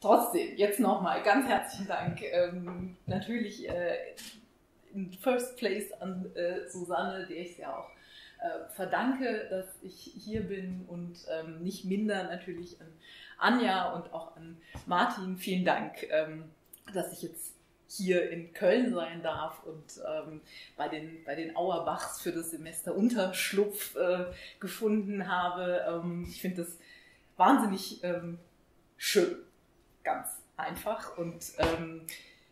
trotzdem, jetzt nochmal ganz herzlichen Dank. Ähm, natürlich äh, in first place an äh, Susanne, der ich ja auch äh, verdanke, dass ich hier bin und ähm, nicht minder natürlich an Anja und auch an Martin. Vielen Dank, ähm, dass ich jetzt hier in Köln sein darf und ähm, bei, den, bei den Auerbachs für das Semester Unterschlupf äh, gefunden habe. Ähm, ich finde das wahnsinnig ähm, schön, ganz einfach und ähm,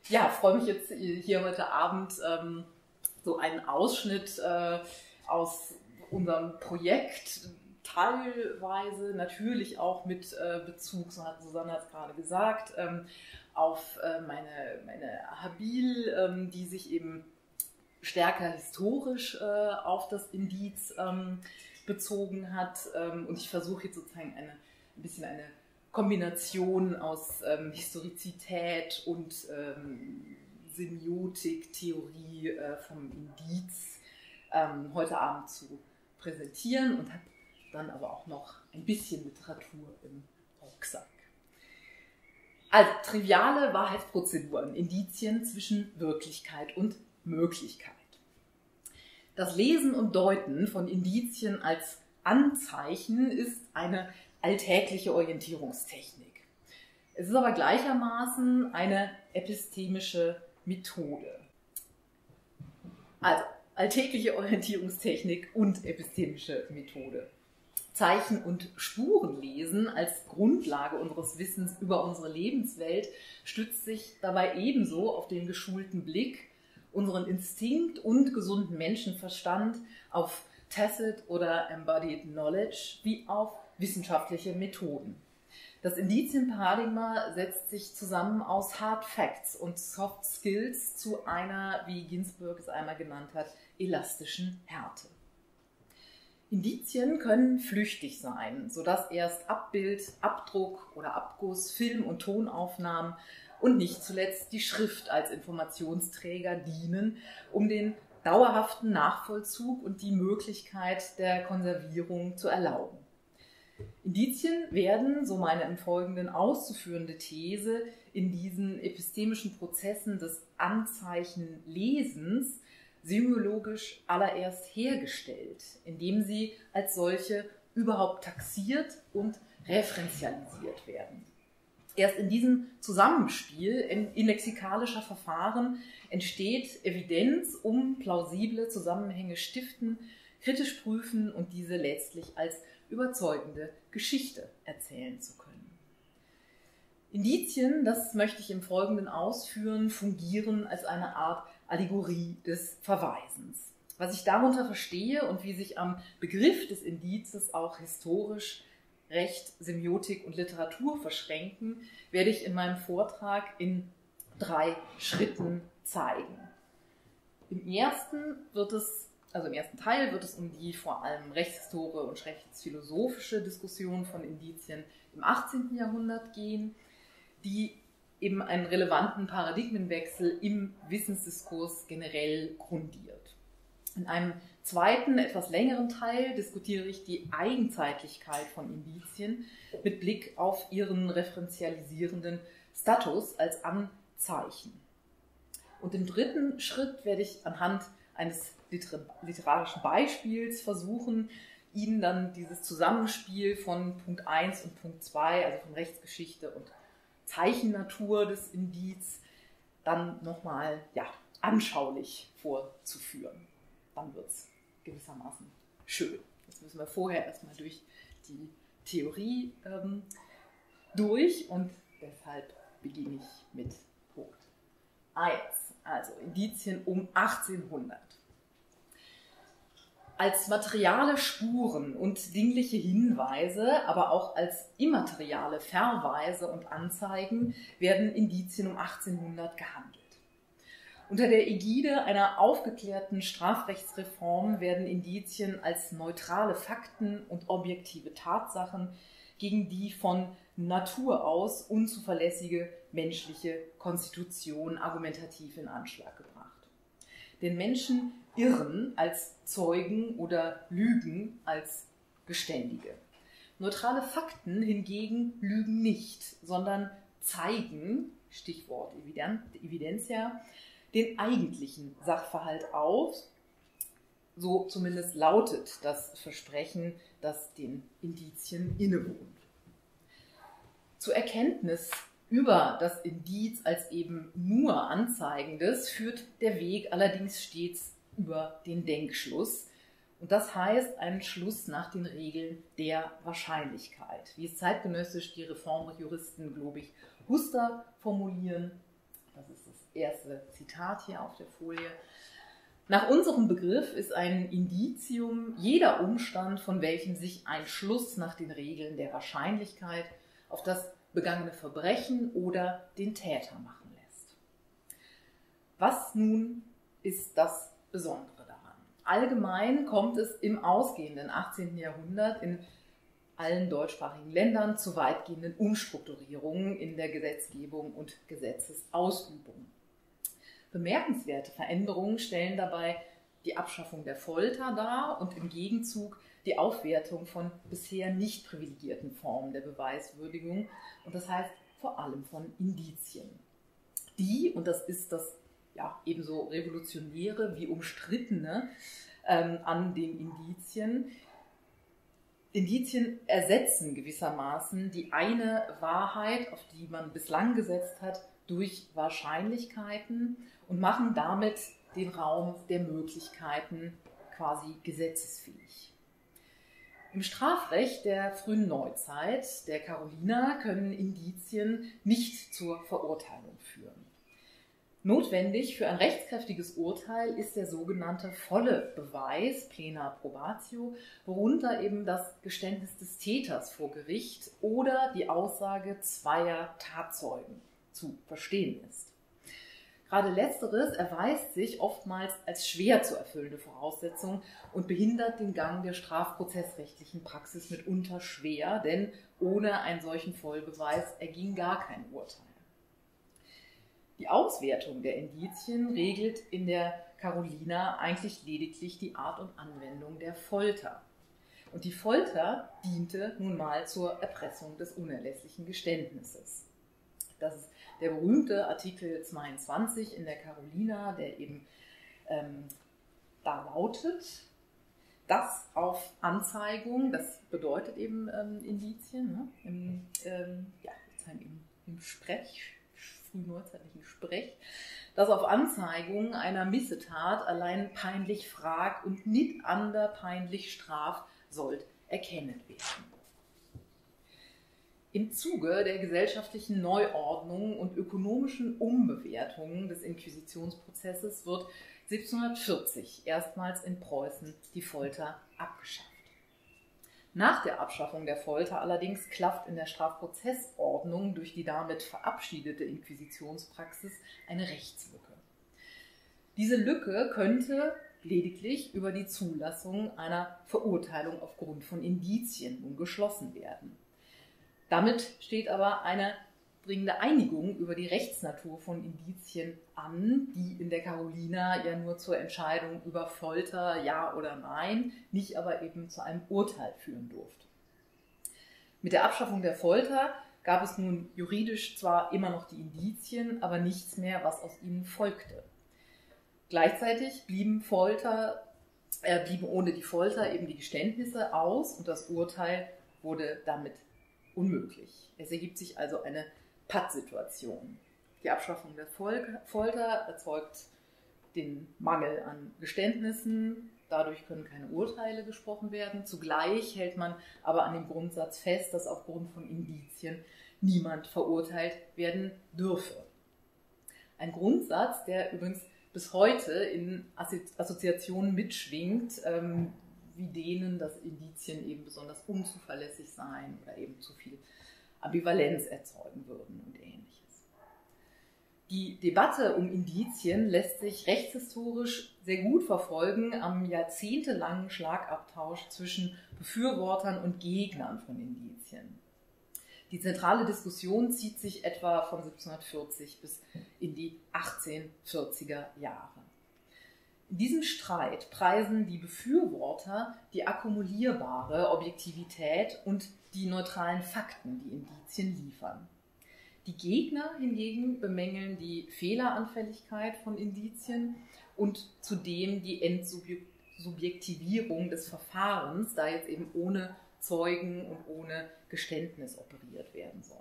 ja, freue mich jetzt hier heute Abend ähm, so einen Ausschnitt äh, aus unserem Projekt, teilweise natürlich auch mit äh, Bezug, so hat Susanne hat es gerade gesagt, ähm, auf äh, meine, meine Habil, ähm, die sich eben stärker historisch äh, auf das Indiz ähm, bezogen hat. Ähm, und ich versuche jetzt sozusagen eine, ein bisschen eine Kombination aus ähm, Historizität und ähm, Semiotik, Theorie äh, vom Indiz ähm, heute Abend zu präsentieren und habe dann aber auch noch ein bisschen Literatur im Rucksack. Also triviale Wahrheitsprozeduren, Indizien zwischen Wirklichkeit und Möglichkeit. Das Lesen und Deuten von Indizien als Anzeichen ist eine alltägliche Orientierungstechnik. Es ist aber gleichermaßen eine epistemische Methode. Also alltägliche Orientierungstechnik und epistemische Methode. Zeichen- und Spurenlesen als Grundlage unseres Wissens über unsere Lebenswelt stützt sich dabei ebenso auf den geschulten Blick, unseren Instinkt und gesunden Menschenverstand, auf Tacit oder Embodied Knowledge wie auf wissenschaftliche Methoden. Das Indizienparadigma setzt sich zusammen aus Hard Facts und Soft Skills zu einer, wie Ginsburg es einmal genannt hat, elastischen Härte. Indizien können flüchtig sein, sodass erst Abbild, Abdruck oder Abguss, Film- und Tonaufnahmen und nicht zuletzt die Schrift als Informationsträger dienen, um den dauerhaften Nachvollzug und die Möglichkeit der Konservierung zu erlauben. Indizien werden, so meine im Folgenden auszuführende These, in diesen epistemischen Prozessen des Anzeichenlesens semiologisch allererst hergestellt, indem sie als solche überhaupt taxiert und referenzialisiert werden. Erst in diesem Zusammenspiel in, lexikalischer Verfahren entsteht Evidenz, um plausible Zusammenhänge stiften, kritisch prüfen und diese letztlich als überzeugende Geschichte erzählen zu können. Indizien, das möchte ich im Folgenden ausführen, fungieren als eine Art Allegorie des Verweisens. Was ich darunter verstehe und wie sich am Begriff des Indizes auch historisch Recht, Semiotik und Literatur verschränken, werde ich in meinem Vortrag in drei Schritten zeigen. Im ersten wird es, also im ersten Teil wird es um die vor allem rechtshistorische und rechtsphilosophische Diskussion von Indizien im 18. Jahrhundert gehen, die eben einen relevanten Paradigmenwechsel im Wissensdiskurs generell grundiert. In einem zweiten, etwas längeren Teil diskutiere ich die Eigenzeitlichkeit von Indizien mit Blick auf ihren referenzialisierenden Status als Anzeichen. Und im dritten Schritt werde ich anhand eines literarischen Beispiels versuchen, Ihnen dann dieses Zusammenspiel von Punkt 1 und Punkt 2, also von Rechtsgeschichte und Zeichennatur des Indiz dann nochmal ja, anschaulich vorzuführen. Dann wird es gewissermaßen schön. Jetzt müssen wir vorher erstmal durch die Theorie ähm, durch und deshalb beginne ich mit Punkt 1, also Indizien um 1800 als materiale Spuren und dingliche Hinweise, aber auch als immateriale Verweise und Anzeigen werden Indizien um 1800 gehandelt. Unter der Ägide einer aufgeklärten Strafrechtsreform werden Indizien als neutrale Fakten und objektive Tatsachen gegen die von Natur aus unzuverlässige menschliche Konstitution argumentativ in Anschlag gebracht. Denn Menschen irren als Zeugen oder lügen als Geständige. Neutrale Fakten hingegen lügen nicht, sondern zeigen, Stichwort Evidentia, den eigentlichen Sachverhalt auf. So zumindest lautet das Versprechen, das den Indizien innewohnt. Zur Erkenntnis über das Indiz als eben nur anzeigendes führt der Weg allerdings stets über den Denkschluss. Und das heißt einen Schluss nach den Regeln der Wahrscheinlichkeit, wie es zeitgenössisch die Reformjuristen, glaube ich, Huster formulieren. Das ist das erste Zitat hier auf der Folie. Nach unserem Begriff ist ein Indizium jeder Umstand, von welchem sich ein Schluss nach den Regeln der Wahrscheinlichkeit auf das begangene Verbrechen oder den Täter machen lässt. Was nun ist das Besondere daran? Allgemein kommt es im ausgehenden 18. Jahrhundert in allen deutschsprachigen Ländern zu weitgehenden Umstrukturierungen in der Gesetzgebung und Gesetzesausübung. Bemerkenswerte Veränderungen stellen dabei die Abschaffung der Folter dar und im Gegenzug die Aufwertung von bisher nicht privilegierten Formen der Beweiswürdigung und das heißt vor allem von Indizien. Die, und das ist das ja, ebenso revolutionäre wie umstrittene ähm, an den Indizien, Indizien ersetzen gewissermaßen die eine Wahrheit, auf die man bislang gesetzt hat, durch Wahrscheinlichkeiten und machen damit den Raum der Möglichkeiten quasi gesetzesfähig. Im Strafrecht der frühen Neuzeit, der Caroliner, können Indizien nicht zur Verurteilung. Notwendig für ein rechtskräftiges Urteil ist der sogenannte volle Beweis, plena probatio, worunter eben das Geständnis des Täters vor Gericht oder die Aussage zweier Tatzeugen zu verstehen ist. Gerade letzteres erweist sich oftmals als schwer zu erfüllende Voraussetzung und behindert den Gang der strafprozessrechtlichen Praxis mitunter schwer, denn ohne einen solchen Vollbeweis erging gar kein Urteil. Die Auswertung der Indizien regelt in der Carolina eigentlich lediglich die Art und Anwendung der Folter. Und die Folter diente nun mal zur Erpressung des unerlässlichen Geständnisses. Das ist der berühmte Artikel 22 in der Carolina, der eben ähm, da lautet, dass auf Anzeigung, das bedeutet eben ähm, Indizien, ne, im, ähm, ja, im, im Sprech, frühneuzeitlichen Sprech, dass auf Anzeigung einer Missetat allein peinlich frag und nicht ander peinlich straf sollt erkennen werden. Im Zuge der gesellschaftlichen Neuordnung und ökonomischen Umbewertungen des Inquisitionsprozesses wird 1740 erstmals in Preußen die Folter abgeschafft. Nach der Abschaffung der Folter allerdings klafft in der Strafprozessordnung durch die damit verabschiedete Inquisitionspraxis eine Rechtslücke. Diese Lücke könnte lediglich über die Zulassung einer Verurteilung aufgrund von Indizien nun geschlossen werden. Damit steht aber eine dringende Einigung über die Rechtsnatur von Indizien an, die in der Carolina ja nur zur Entscheidung über Folter, ja oder nein, nicht aber eben zu einem Urteil führen durfte. Mit der Abschaffung der Folter gab es nun juridisch zwar immer noch die Indizien, aber nichts mehr, was aus ihnen folgte. Gleichzeitig blieben Folter, äh, blieben ohne die Folter eben die Geständnisse aus und das Urteil wurde damit unmöglich. Es ergibt sich also eine Pattsituation. Die Abschaffung der Folter erzeugt den Mangel an Geständnissen, dadurch können keine Urteile gesprochen werden. Zugleich hält man aber an dem Grundsatz fest, dass aufgrund von Indizien niemand verurteilt werden dürfe. Ein Grundsatz, der übrigens bis heute in Assoziationen mitschwingt, ähm, wie denen, dass Indizien eben besonders unzuverlässig seien oder eben zu viel Ambivalenz erzeugen würden und ähnliches. Die Debatte um Indizien lässt sich rechtshistorisch sehr gut verfolgen am jahrzehntelangen Schlagabtausch zwischen Befürwortern und Gegnern von Indizien. Die zentrale Diskussion zieht sich etwa von 1740 bis in die 1840er Jahre. In diesem Streit preisen die Befürworter die akkumulierbare Objektivität und die neutralen Fakten, die Indizien liefern. Die Gegner hingegen bemängeln die Fehleranfälligkeit von Indizien und zudem die Entsubjektivierung des Verfahrens, da jetzt eben ohne Zeugen und ohne Geständnis operiert werden soll.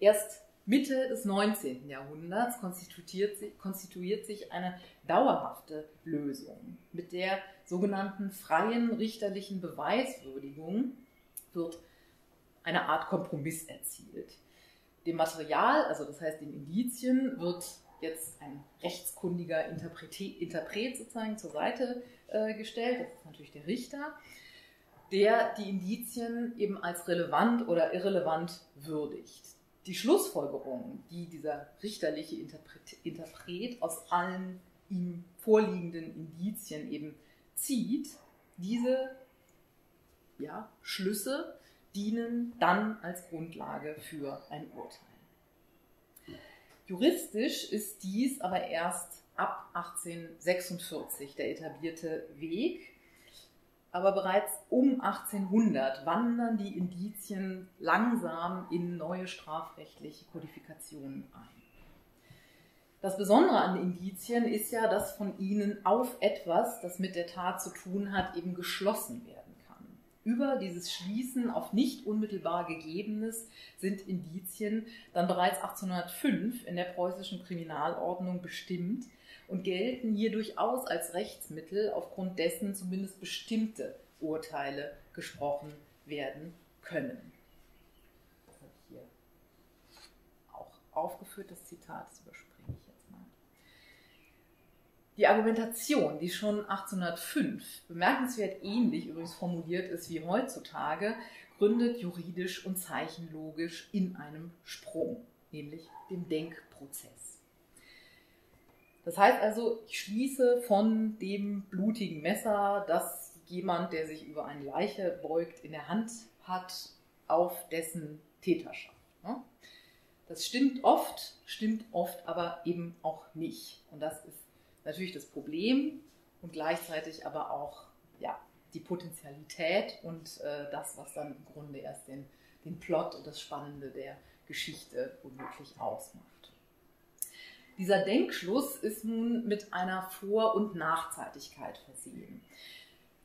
Erst Mitte des 19. Jahrhunderts konstituiert sich, konstituiert sich eine dauerhafte Lösung. Mit der sogenannten freien richterlichen Beweiswürdigung wird eine Art Kompromiss erzielt. Dem Material, also das heißt den Indizien, wird jetzt ein rechtskundiger Interpret, sozusagen zur Seite äh, gestellt. Das ist natürlich der Richter, der die Indizien eben als relevant oder irrelevant würdigt. Die Schlussfolgerungen, die dieser richterliche Interpret, Interpret aus allen ihm vorliegenden Indizien eben zieht, diese ja, Schlüsse dienen dann als Grundlage für ein Urteil. Juristisch ist dies aber erst ab 1846 der etablierte Weg, aber bereits um 1800 wandern die Indizien langsam in neue strafrechtliche Kodifikationen ein. Das Besondere an Indizien ist ja, dass von ihnen auf etwas, das mit der Tat zu tun hat, eben geschlossen werden über dieses Schließen auf nicht unmittelbar Gegebenes sind Indizien dann bereits 1805 in der preußischen Kriminalordnung bestimmt und gelten hier durchaus als Rechtsmittel, aufgrund dessen zumindest bestimmte Urteile gesprochen werden können. Das habe ich hier auch aufgeführt, das Zitat, das überspringe die Argumentation, die schon 1805 bemerkenswert ähnlich übrigens formuliert ist wie heutzutage, gründet juridisch und zeichenlogisch in einem Sprung, nämlich dem Denkprozess. Das heißt also, ich schließe von dem blutigen Messer, das jemand, der sich über eine Leiche beugt, in der Hand hat, auf dessen Täterschaft. Ne? Das stimmt oft, stimmt oft aber eben auch nicht. Und das ist natürlich das Problem und gleichzeitig aber auch ja, die Potentialität und äh, das, was dann im Grunde erst den, den Plot und das Spannende der Geschichte womöglich ausmacht. Dieser Denkschluss ist nun mit einer Vor- und Nachzeitigkeit versehen.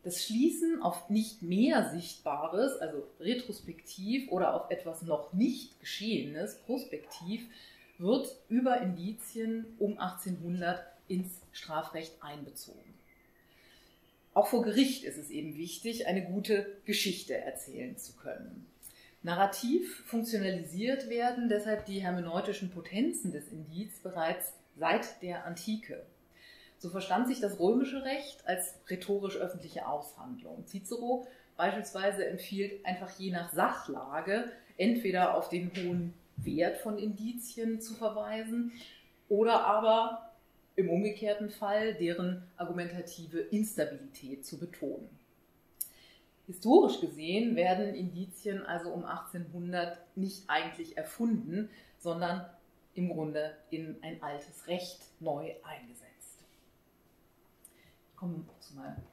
Das Schließen auf nicht mehr Sichtbares, also retrospektiv oder auf etwas noch nicht Geschehenes, prospektiv, wird über Indizien um 1800 ins Strafrecht einbezogen. Auch vor Gericht ist es eben wichtig, eine gute Geschichte erzählen zu können. Narrativ funktionalisiert werden deshalb die hermeneutischen Potenzen des Indiz bereits seit der Antike. So verstand sich das römische Recht als rhetorisch-öffentliche Aushandlung. Cicero beispielsweise empfiehlt einfach je nach Sachlage entweder auf den hohen Wert von Indizien zu verweisen oder aber im umgekehrten Fall deren argumentative Instabilität zu betonen. Historisch gesehen werden Indizien also um 1800 nicht eigentlich erfunden, sondern im Grunde in ein altes Recht neu eingesetzt. Ich komme zu meinem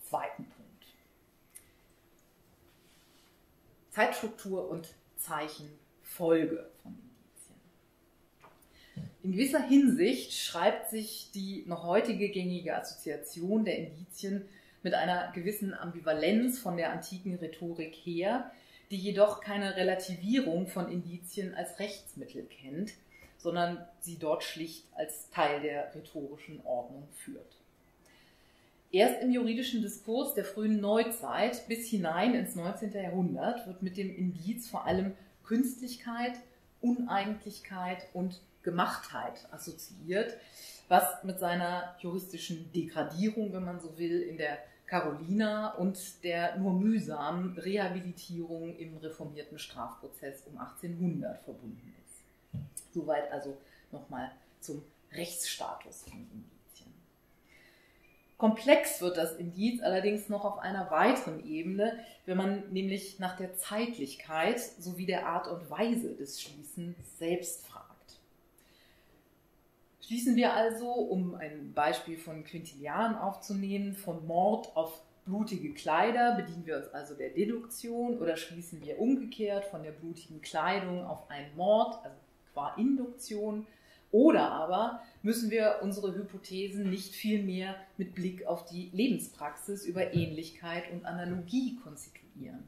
zweiten Punkt. Zeitstruktur und Zeichenfolge von in gewisser Hinsicht schreibt sich die noch heutige gängige Assoziation der Indizien mit einer gewissen Ambivalenz von der antiken Rhetorik her, die jedoch keine Relativierung von Indizien als Rechtsmittel kennt, sondern sie dort schlicht als Teil der rhetorischen Ordnung führt. Erst im juridischen Diskurs der frühen Neuzeit bis hinein ins 19. Jahrhundert wird mit dem Indiz vor allem Künstlichkeit, Uneigentlichkeit und Gemachtheit assoziiert, was mit seiner juristischen Degradierung, wenn man so will, in der Carolina und der nur mühsamen Rehabilitierung im reformierten Strafprozess um 1800 verbunden ist. Soweit also nochmal zum Rechtsstatus von Indizien. Komplex wird das Indiz allerdings noch auf einer weiteren Ebene, wenn man nämlich nach der Zeitlichkeit sowie der Art und Weise des Schließens selbst fragt. Schließen wir also, um ein Beispiel von Quintilian aufzunehmen, von Mord auf blutige Kleider, bedienen wir uns also der Deduktion oder schließen wir umgekehrt von der blutigen Kleidung auf einen Mord, also qua Induktion, oder aber müssen wir unsere Hypothesen nicht vielmehr mit Blick auf die Lebenspraxis über Ähnlichkeit und Analogie konstituieren.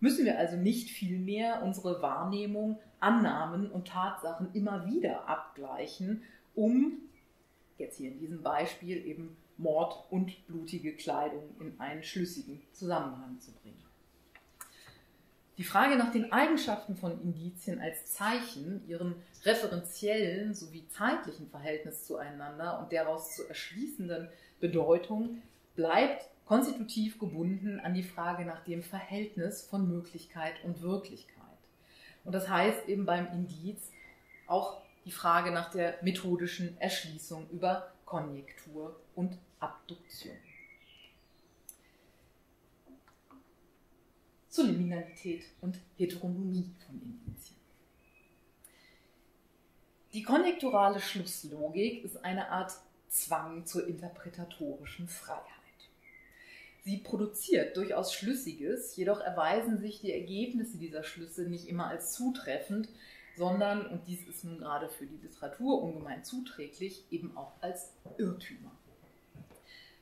Müssen wir also nicht vielmehr unsere Wahrnehmung, Annahmen und Tatsachen immer wieder abgleichen, um, jetzt hier in diesem Beispiel, eben Mord und blutige Kleidung in einen schlüssigen Zusammenhang zu bringen. Die Frage nach den Eigenschaften von Indizien als Zeichen, ihrem referenziellen sowie zeitlichen Verhältnis zueinander und daraus zu erschließenden Bedeutung bleibt konstitutiv gebunden an die Frage nach dem Verhältnis von Möglichkeit und Wirklichkeit. Und das heißt eben beim Indiz auch die Frage nach der methodischen Erschließung über Konjektur und Abduktion. Zur Liminalität und Heteronomie von Indizien. Die konjekturale Schlusslogik ist eine Art Zwang zur interpretatorischen Freiheit. Sie produziert durchaus Schlüssiges, jedoch erweisen sich die Ergebnisse dieser Schlüsse nicht immer als zutreffend, sondern, und dies ist nun gerade für die Literatur ungemein zuträglich, eben auch als Irrtümer.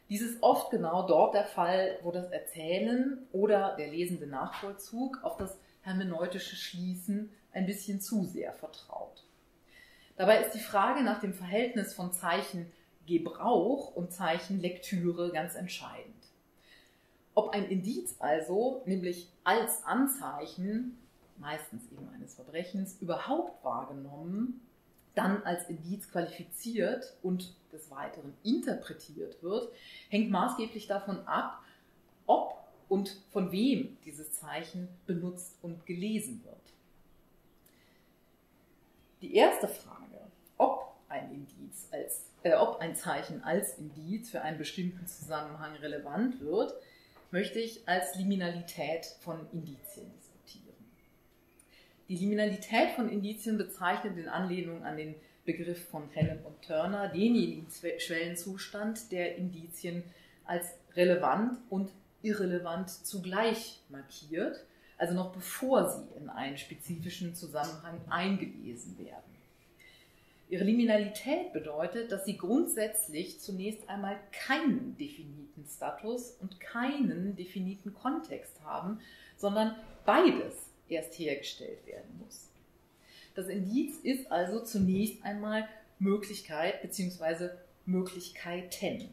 Dies ist oft genau dort der Fall, wo das Erzählen oder der lesende Nachvollzug auf das hermeneutische Schließen ein bisschen zu sehr vertraut. Dabei ist die Frage nach dem Verhältnis von Zeichengebrauch und Zeichenlektüre ganz entscheidend. Ob ein Indiz also, nämlich als Anzeichen, meistens eben eines Verbrechens, überhaupt wahrgenommen dann als Indiz qualifiziert und des Weiteren interpretiert wird, hängt maßgeblich davon ab, ob und von wem dieses Zeichen benutzt und gelesen wird. Die erste Frage, ob ein Indiz als, äh, ob ein Zeichen als Indiz für einen bestimmten Zusammenhang relevant wird, möchte ich als Liminalität von Indizien die Liminalität von Indizien bezeichnet in Anlehnung an den Begriff von Helen und Turner denjenigen Schwellenzustand, der Indizien als relevant und irrelevant zugleich markiert, also noch bevor sie in einen spezifischen Zusammenhang eingelesen werden. Ihre Liminalität bedeutet, dass sie grundsätzlich zunächst einmal keinen definiten Status und keinen definiten Kontext haben, sondern beides erst hergestellt werden muss. Das Indiz ist also zunächst einmal Möglichkeit bzw. Möglichkeiten.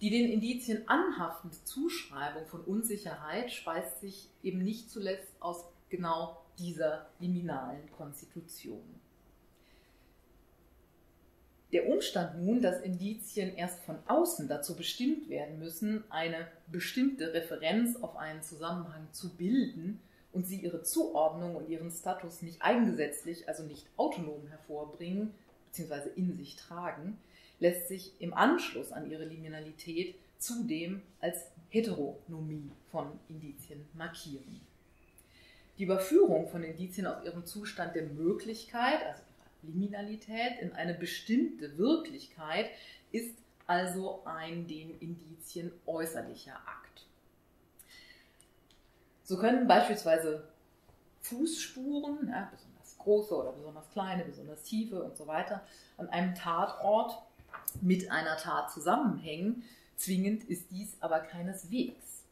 Die den Indizien anhaftende Zuschreibung von Unsicherheit speist sich eben nicht zuletzt aus genau dieser liminalen Konstitution. Der Umstand nun, dass Indizien erst von außen dazu bestimmt werden müssen, eine bestimmte Referenz auf einen Zusammenhang zu bilden, und sie ihre Zuordnung und ihren Status nicht eigengesetzlich, also nicht autonom hervorbringen bzw. in sich tragen, lässt sich im Anschluss an ihre Liminalität zudem als Heteronomie von Indizien markieren. Die Überführung von Indizien aus ihrem Zustand der Möglichkeit, also ihrer Liminalität, in eine bestimmte Wirklichkeit ist also ein den Indizien äußerlicher Akt. So können beispielsweise Fußspuren, ja, besonders große oder besonders kleine, besonders tiefe und so weiter, an einem Tatort mit einer Tat zusammenhängen. Zwingend ist dies aber keineswegs.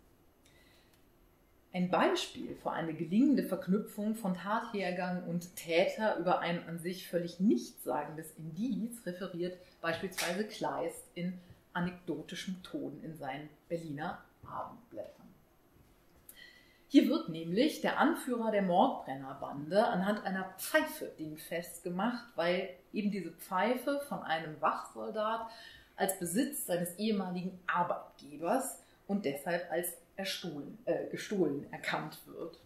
Ein Beispiel für eine gelingende Verknüpfung von Tathergang und Täter über ein an sich völlig nichtssagendes Indiz referiert beispielsweise Kleist in anekdotischem Ton in seinen Berliner Abendblättern. Hier wird nämlich der Anführer der Mordbrennerbande anhand einer Pfeife dingfest gemacht, weil eben diese Pfeife von einem Wachsoldat als Besitz seines ehemaligen Arbeitgebers und deshalb als erstohlen, äh, gestohlen erkannt wird.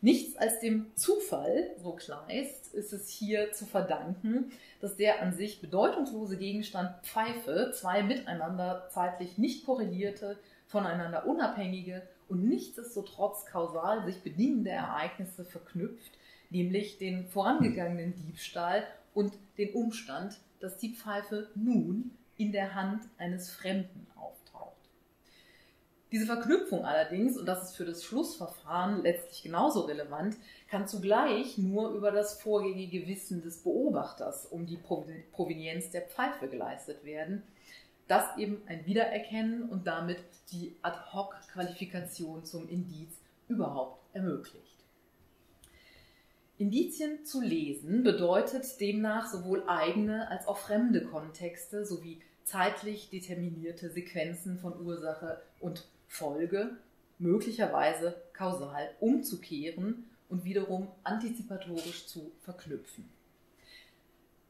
Nichts als dem Zufall, so Kleist, ist es hier zu verdanken, dass der an sich bedeutungslose Gegenstand Pfeife zwei miteinander zeitlich nicht korrelierte, voneinander unabhängige und nichtsdestotrotz kausal sich bedingende Ereignisse verknüpft, nämlich den vorangegangenen Diebstahl und den Umstand, dass die Pfeife nun in der Hand eines Fremden auftaucht. Diese Verknüpfung allerdings, und das ist für das Schlussverfahren letztlich genauso relevant, kann zugleich nur über das vorgängige Wissen des Beobachters um die Provenienz der Pfeife geleistet werden, das eben ein Wiedererkennen und damit die Ad-hoc-Qualifikation zum Indiz überhaupt ermöglicht. Indizien zu lesen bedeutet demnach sowohl eigene als auch fremde Kontexte sowie zeitlich determinierte Sequenzen von Ursache und Folge möglicherweise kausal umzukehren und wiederum antizipatorisch zu verknüpfen.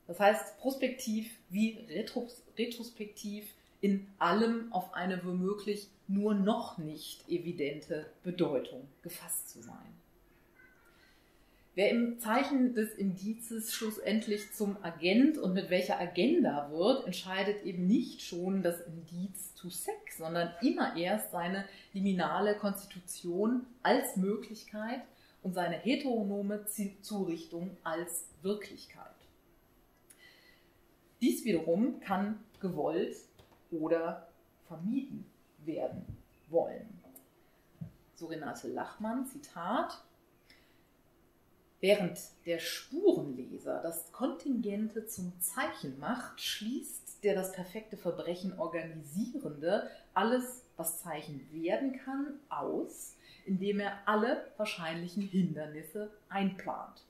Das heißt, prospektiv wie retrospektiv in allem auf eine womöglich nur noch nicht evidente Bedeutung gefasst zu sein. Wer im Zeichen des Indizes schlussendlich zum Agent und mit welcher Agenda wird, entscheidet eben nicht schon das Indiz to sec, sondern immer erst seine liminale Konstitution als Möglichkeit und seine heteronome Zurichtung als Wirklichkeit. Dies wiederum kann gewollt oder vermieden werden wollen. So Renate Lachmann, Zitat, Während der Spurenleser das Kontingente zum Zeichen macht, schließt der das perfekte Verbrechen organisierende alles, was Zeichen werden kann, aus, indem er alle wahrscheinlichen Hindernisse einplant.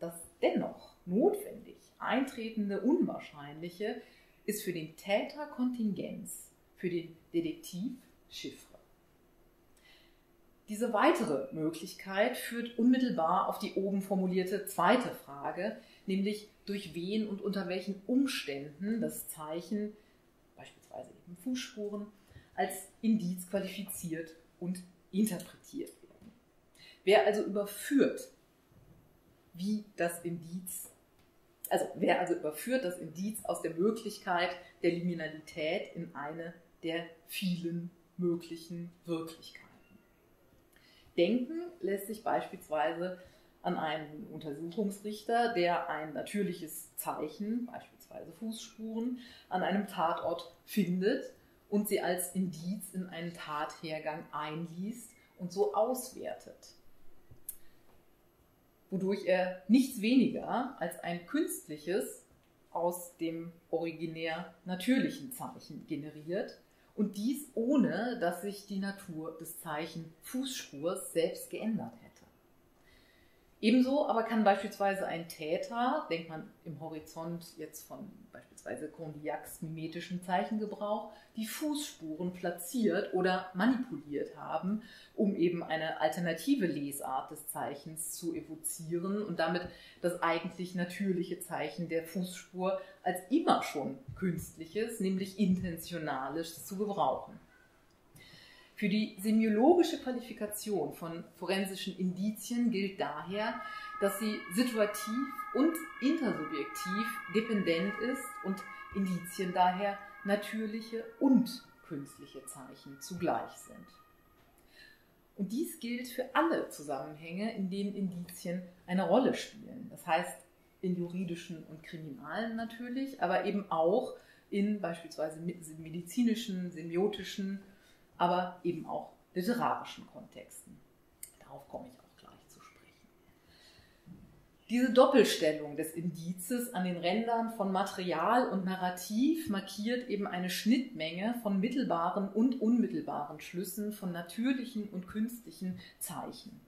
Das dennoch notwendig eintretende Unwahrscheinliche ist für den Täter Kontingenz, für den Detektiv Chiffre. Diese weitere Möglichkeit führt unmittelbar auf die oben formulierte zweite Frage, nämlich durch wen und unter welchen Umständen das Zeichen, beispielsweise eben Fußspuren, als Indiz qualifiziert und interpretiert werden. Wer also überführt, wie das Indiz, also wer also überführt das Indiz aus der Möglichkeit der Liminalität in eine der vielen möglichen Wirklichkeiten. Denken lässt sich beispielsweise an einen Untersuchungsrichter, der ein natürliches Zeichen, beispielsweise Fußspuren, an einem Tatort findet und sie als Indiz in einen Tathergang einliest und so auswertet. Wodurch er nichts weniger als ein künstliches aus dem originär natürlichen Zeichen generiert und dies ohne, dass sich die Natur des Zeichen Fußspurs selbst geändert hätte. Ebenso aber kann beispielsweise ein Täter, denkt man im Horizont jetzt von beispielsweise Condillacs mimetischem Zeichengebrauch, die Fußspuren platziert oder manipuliert haben, um eben eine alternative Lesart des Zeichens zu evozieren und damit das eigentlich natürliche Zeichen der Fußspur als immer schon künstliches, nämlich intentionales zu gebrauchen. Für die semiologische Qualifikation von forensischen Indizien gilt daher, dass sie situativ und intersubjektiv dependent ist und Indizien daher natürliche und künstliche Zeichen zugleich sind. Und dies gilt für alle Zusammenhänge, in denen Indizien eine Rolle spielen. Das heißt, in juridischen und kriminalen natürlich, aber eben auch in beispielsweise medizinischen, semiotischen aber eben auch literarischen Kontexten. Darauf komme ich auch gleich zu sprechen. Diese Doppelstellung des Indizes an den Rändern von Material und Narrativ markiert eben eine Schnittmenge von mittelbaren und unmittelbaren Schlüssen von natürlichen und künstlichen Zeichen.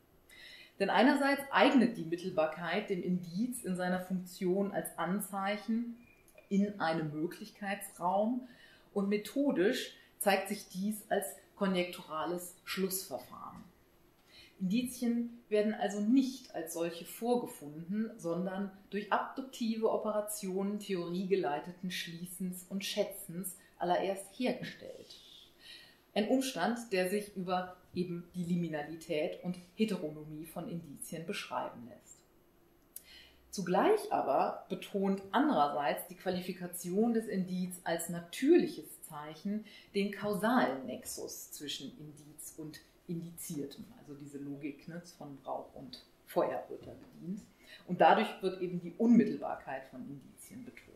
Denn einerseits eignet die Mittelbarkeit dem Indiz in seiner Funktion als Anzeichen in einem Möglichkeitsraum und methodisch zeigt sich dies als konjekturales Schlussverfahren. Indizien werden also nicht als solche vorgefunden, sondern durch abduktive Operationen theoriegeleiteten Schließens und Schätzens allererst hergestellt. Ein Umstand, der sich über eben die Liminalität und Heteronomie von Indizien beschreiben lässt. Zugleich aber betont andererseits die Qualifikation des Indiz als natürliches Zeichen den kausalen Nexus zwischen Indiz und Indiziertem, also diese Logik ne, von Rauch und Feuer wird da bedient. Und dadurch wird eben die Unmittelbarkeit von Indizien betont.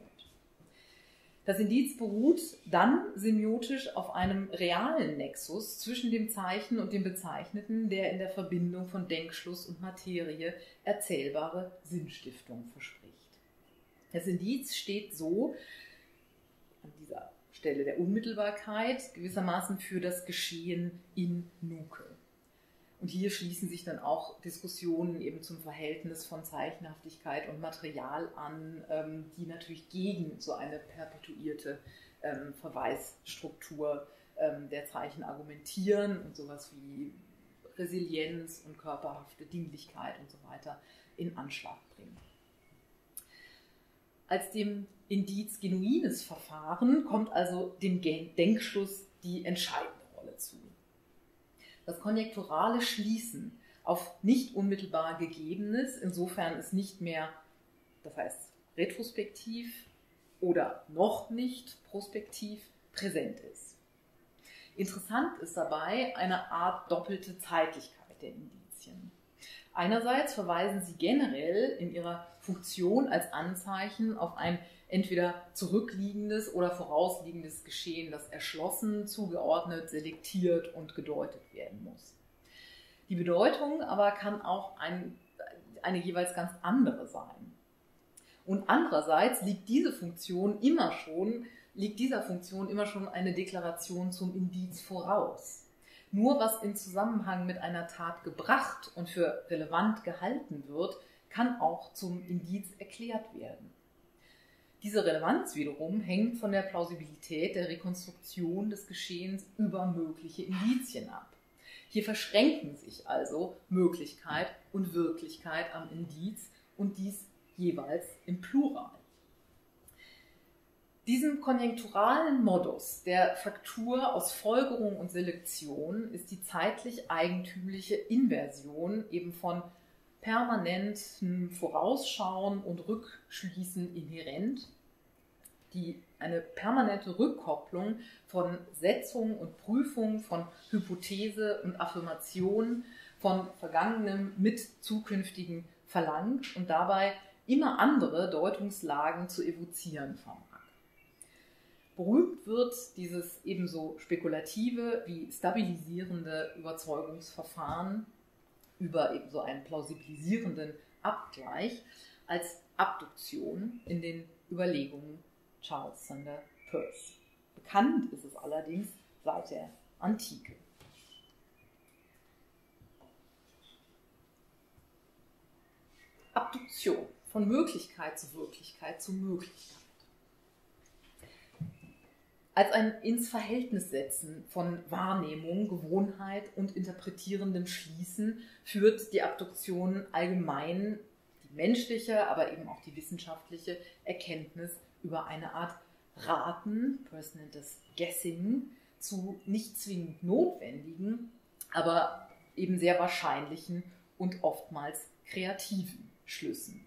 Das Indiz beruht dann semiotisch auf einem realen Nexus zwischen dem Zeichen und dem Bezeichneten, der in der Verbindung von Denkschluss und Materie erzählbare Sinnstiftung verspricht. Das Indiz steht so Stelle der Unmittelbarkeit gewissermaßen für das Geschehen in Nuke. Und hier schließen sich dann auch Diskussionen eben zum Verhältnis von Zeichenhaftigkeit und Material an, ähm, die natürlich gegen so eine perpetuierte ähm, Verweisstruktur ähm, der Zeichen argumentieren und sowas wie Resilienz und körperhafte Dinglichkeit und so weiter in Anschlag bringen. Als dem Indiz genuines Verfahren kommt also dem Denkschluss die entscheidende Rolle zu das konjekturale Schließen auf nicht unmittelbar Gegebenes, insofern es nicht mehr, das heißt retrospektiv oder noch nicht prospektiv präsent ist. Interessant ist dabei eine Art doppelte Zeitlichkeit der Indizien. Einerseits verweisen sie generell in ihrer Funktion als Anzeichen auf ein entweder zurückliegendes oder vorausliegendes Geschehen, das erschlossen, zugeordnet, selektiert und gedeutet werden muss. Die Bedeutung aber kann auch ein, eine jeweils ganz andere sein. Und andererseits liegt diese Funktion immer schon, liegt dieser Funktion immer schon eine Deklaration zum Indiz voraus. Nur was in Zusammenhang mit einer Tat gebracht und für relevant gehalten wird, kann auch zum Indiz erklärt werden. Diese Relevanz wiederum hängt von der Plausibilität der Rekonstruktion des Geschehens über mögliche Indizien ab. Hier verschränken sich also Möglichkeit und Wirklichkeit am Indiz und dies jeweils im Plural. Diesem konjunkturalen Modus der Fraktur aus Folgerung und Selektion ist die zeitlich eigentümliche Inversion eben von permanenten Vorausschauen und Rückschließen inhärent, die eine permanente Rückkopplung von Setzung und Prüfung, von Hypothese und Affirmation, von Vergangenem mit Zukünftigen verlangt und dabei immer andere Deutungslagen zu evozieren vermag. Berühmt wird dieses ebenso spekulative wie stabilisierende Überzeugungsverfahren über ebenso einen plausibilisierenden Abgleich als Abduktion in den Überlegungen Charles Sander Peirce. Bekannt ist es allerdings seit der Antike. Abduktion von Möglichkeit zu Wirklichkeit zu Möglichkeit als ein ins Verhältnis setzen von Wahrnehmung, Gewohnheit und interpretierendem Schließen führt die Abduktion allgemein die menschliche, aber eben auch die wissenschaftliche Erkenntnis über eine Art Raten, Person nennt das Guessing, zu nicht zwingend notwendigen, aber eben sehr wahrscheinlichen und oftmals kreativen Schlüssen.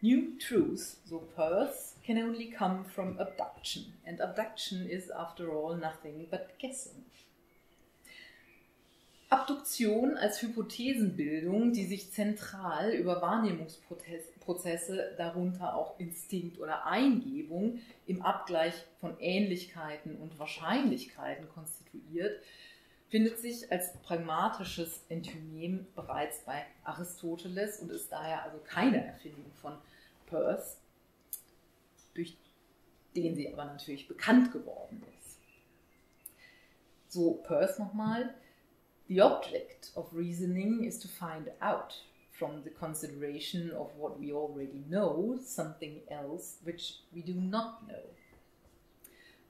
New truth, so Peirce, can only come from abduction, and abduction is after all nothing but guessing. Abduktion als Hypothesenbildung, die sich zentral über Wahrnehmungsprozesse, darunter auch Instinkt oder Eingebung, im Abgleich von Ähnlichkeiten und Wahrscheinlichkeiten konstituiert, findet sich als pragmatisches Enthymem bereits bei Aristoteles und ist daher also keine Erfindung von Peirce, durch den sie aber natürlich bekannt geworden ist. So Peirce nochmal. The object of reasoning is to find out from the consideration of what we already know something else which we do not know.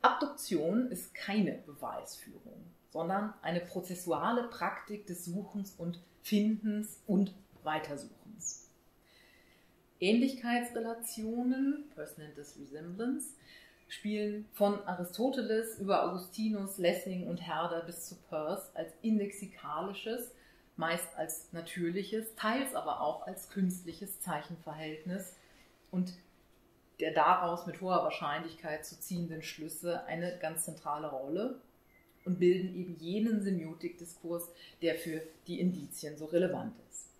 Abduktion ist keine Beweisführung, sondern eine prozessuale Praktik des Suchens und Findens und Weitersuchens. Ähnlichkeitsrelationen, Peirce Resemblance, spielen von Aristoteles über Augustinus, Lessing und Herder bis zu Peirce als indexikalisches, meist als natürliches, teils aber auch als künstliches Zeichenverhältnis und der daraus mit hoher Wahrscheinlichkeit zu ziehenden Schlüsse eine ganz zentrale Rolle und bilden eben jenen Semiotikdiskurs, der für die Indizien so relevant ist.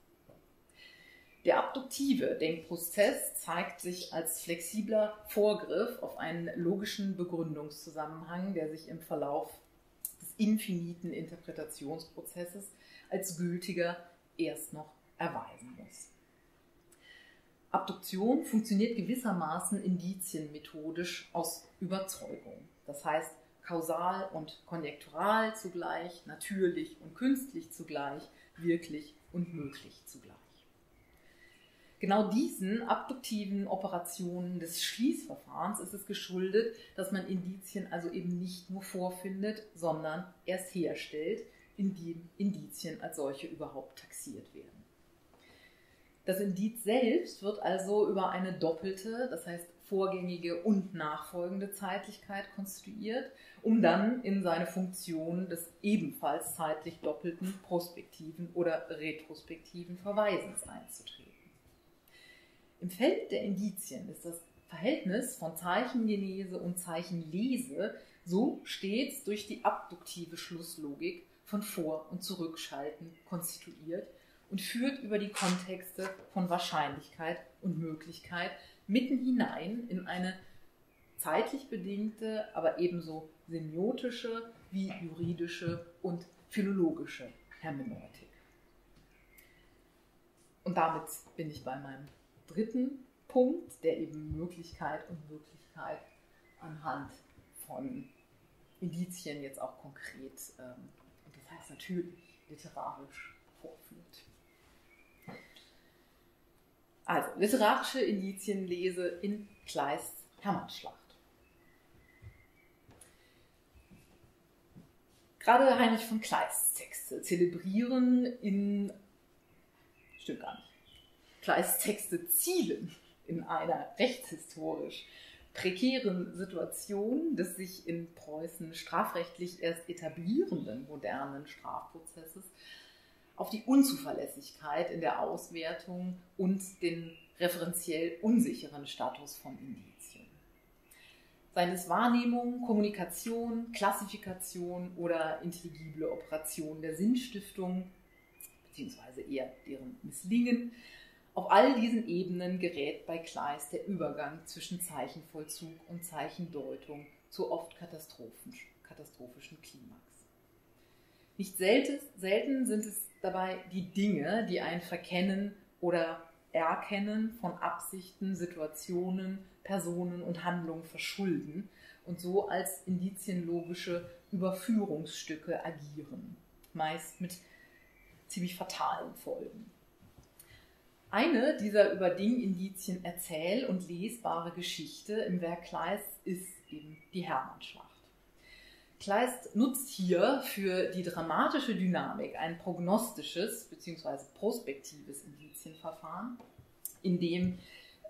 Der abduktive Denkprozess zeigt sich als flexibler Vorgriff auf einen logischen Begründungszusammenhang, der sich im Verlauf des infiniten Interpretationsprozesses als gültiger erst noch erweisen muss. Abduktion funktioniert gewissermaßen indizienmethodisch aus Überzeugung. Das heißt, kausal und konjektural zugleich, natürlich und künstlich zugleich, wirklich und möglich zugleich. Genau diesen abduktiven Operationen des Schließverfahrens ist es geschuldet, dass man Indizien also eben nicht nur vorfindet, sondern erst herstellt, indem Indizien als solche überhaupt taxiert werden. Das Indiz selbst wird also über eine doppelte, das heißt vorgängige und nachfolgende Zeitlichkeit konstruiert, um dann in seine Funktion des ebenfalls zeitlich doppelten prospektiven oder retrospektiven Verweisens einzutreten. Im Feld der Indizien ist das Verhältnis von Zeichengenese und Zeichenlese so stets durch die abduktive Schlusslogik von Vor- und Zurückschalten konstituiert und führt über die Kontexte von Wahrscheinlichkeit und Möglichkeit mitten hinein in eine zeitlich bedingte, aber ebenso semiotische wie juridische und philologische Hermeneutik. Und damit bin ich bei meinem dritten Punkt, der eben Möglichkeit und Wirklichkeit anhand von Indizien jetzt auch konkret, ähm, und das heißt natürlich literarisch, vorführt. Also, literarische Indizienlese in Kleists Hermannschlacht. Gerade Heinrich von Kleists Texte zelebrieren in, stimmt gar nicht, Kleists Texte zielen in einer rechtshistorisch prekären Situation des sich in Preußen strafrechtlich erst etablierenden modernen Strafprozesses auf die Unzuverlässigkeit in der Auswertung und den referenziell unsicheren Status von Indizien. Seines Wahrnehmung, Kommunikation, Klassifikation oder intelligible Operation der Sinnstiftung, beziehungsweise eher deren Misslingen, auf all diesen Ebenen gerät bei Kleist der Übergang zwischen Zeichenvollzug und Zeichendeutung zu oft katastrophischen Klimax. Nicht selten sind es dabei die Dinge, die ein Verkennen oder Erkennen von Absichten, Situationen, Personen und Handlungen verschulden und so als indizienlogische Überführungsstücke agieren, meist mit ziemlich fatalen Folgen. Eine dieser über Ding-Indizien erzähl- und lesbare Geschichte im Werk Kleist ist eben die Hermannschlacht. Kleist nutzt hier für die dramatische Dynamik ein prognostisches bzw. prospektives Indizienverfahren, in dem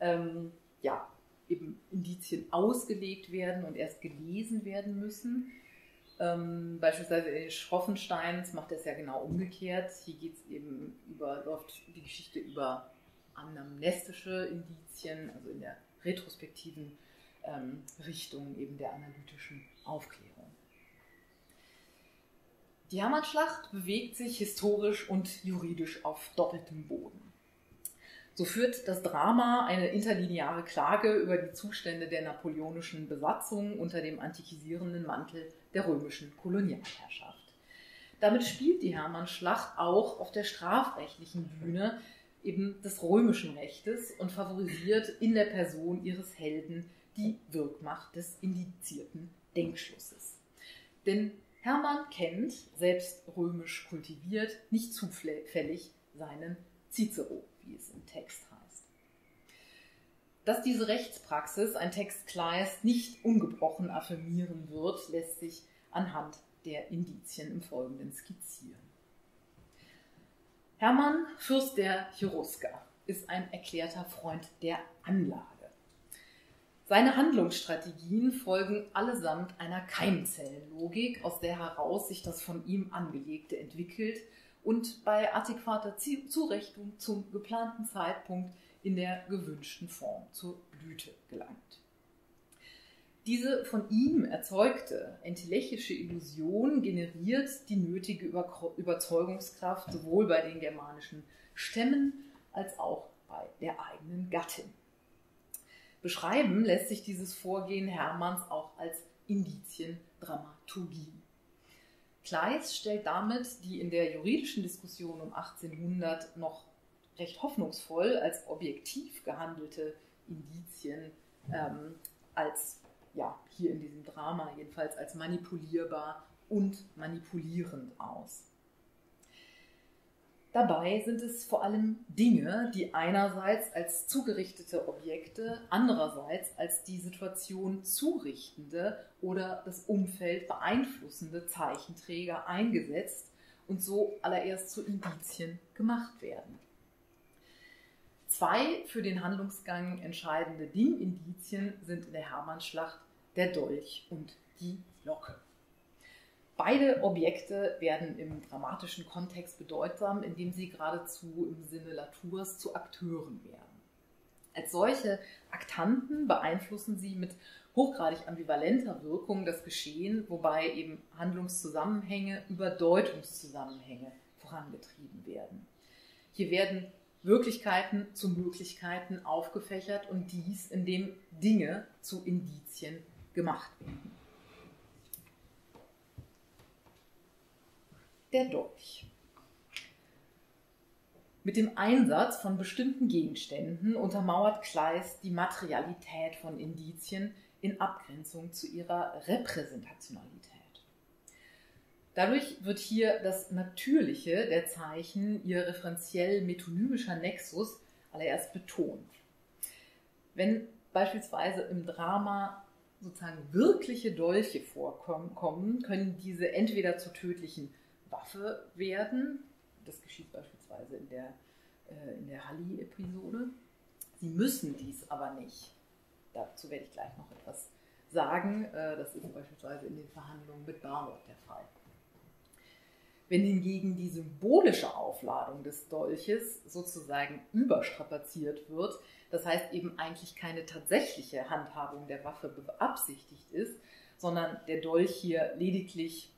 ähm, ja, eben Indizien ausgelegt werden und erst gelesen werden müssen. Ähm, beispielsweise in Schroffensteins macht er es ja genau umgekehrt. Hier geht es eben über, läuft die Geschichte über anamnestische Indizien, also in der retrospektiven ähm, Richtung eben der analytischen Aufklärung. Die Hermannschlacht bewegt sich historisch und juridisch auf doppeltem Boden. So führt das Drama eine interlineare Klage über die Zustände der napoleonischen Besatzung unter dem antikisierenden Mantel der römischen Kolonialherrschaft. Damit spielt die Hermannschlacht auch auf der strafrechtlichen Bühne eben des römischen Rechtes und favorisiert in der Person ihres Helden die Wirkmacht des indizierten Denkschlusses. Denn Hermann kennt, selbst römisch kultiviert, nicht zufällig seinen Cicero, wie es im Text heißt. Dass diese Rechtspraxis ein Text Kleist nicht ungebrochen affirmieren wird, lässt sich anhand der Indizien im Folgenden skizzieren. Hermann, Fürst der Cherusker, ist ein erklärter Freund der Anlage. Seine Handlungsstrategien folgen allesamt einer Keimzellenlogik, aus der heraus sich das von ihm Angelegte entwickelt und bei adäquater Zurechnung zum geplanten Zeitpunkt in der gewünschten Form zur Blüte gelangt. Diese von ihm erzeugte entelechische Illusion generiert die nötige Überzeugungskraft sowohl bei den germanischen Stämmen als auch bei der eigenen Gattin. Beschreiben lässt sich dieses Vorgehen Hermanns auch als Indiziendramaturgie. Kleist stellt damit die in der juridischen Diskussion um 1800 noch recht hoffnungsvoll als objektiv gehandelte Indizien ähm, als, ja, hier in diesem Drama jedenfalls als manipulierbar und manipulierend aus. Dabei sind es vor allem Dinge, die einerseits als zugerichtete Objekte, andererseits als die Situation zurichtende oder das Umfeld beeinflussende Zeichenträger eingesetzt und so allererst zu Indizien gemacht werden. Zwei für den Handlungsgang entscheidende Dingindizien sind in der Hermannschlacht der Dolch und die Locke. Beide Objekte werden im dramatischen Kontext bedeutsam, indem sie geradezu im Sinne Latours zu Akteuren werden. Als solche Aktanten beeinflussen sie mit hochgradig ambivalenter Wirkung das Geschehen, wobei eben Handlungszusammenhänge über Deutungszusammenhänge vorangetrieben werden. Hier werden Wirklichkeiten zu Möglichkeiten aufgefächert und dies, indem Dinge zu Indizien gemacht werden. Der Dolch. Mit dem Einsatz von bestimmten Gegenständen untermauert Kleist die Materialität von Indizien in Abgrenzung zu ihrer Repräsentationalität. Dadurch wird hier das Natürliche der Zeichen, ihr referenziell metonymischer Nexus, allererst betont. Wenn beispielsweise im Drama sozusagen wirkliche Dolche vorkommen, können diese entweder zur tödlichen Waffe werden, das geschieht beispielsweise in der, äh, der Halli-Episode, sie müssen dies aber nicht. Dazu werde ich gleich noch etwas sagen. Äh, das ist beispielsweise in den Verhandlungen mit Barlock der Fall. Wenn hingegen die symbolische Aufladung des Dolches sozusagen überstrapaziert wird, das heißt eben eigentlich keine tatsächliche Handhabung der Waffe beabsichtigt ist, sondern der Dolch hier lediglich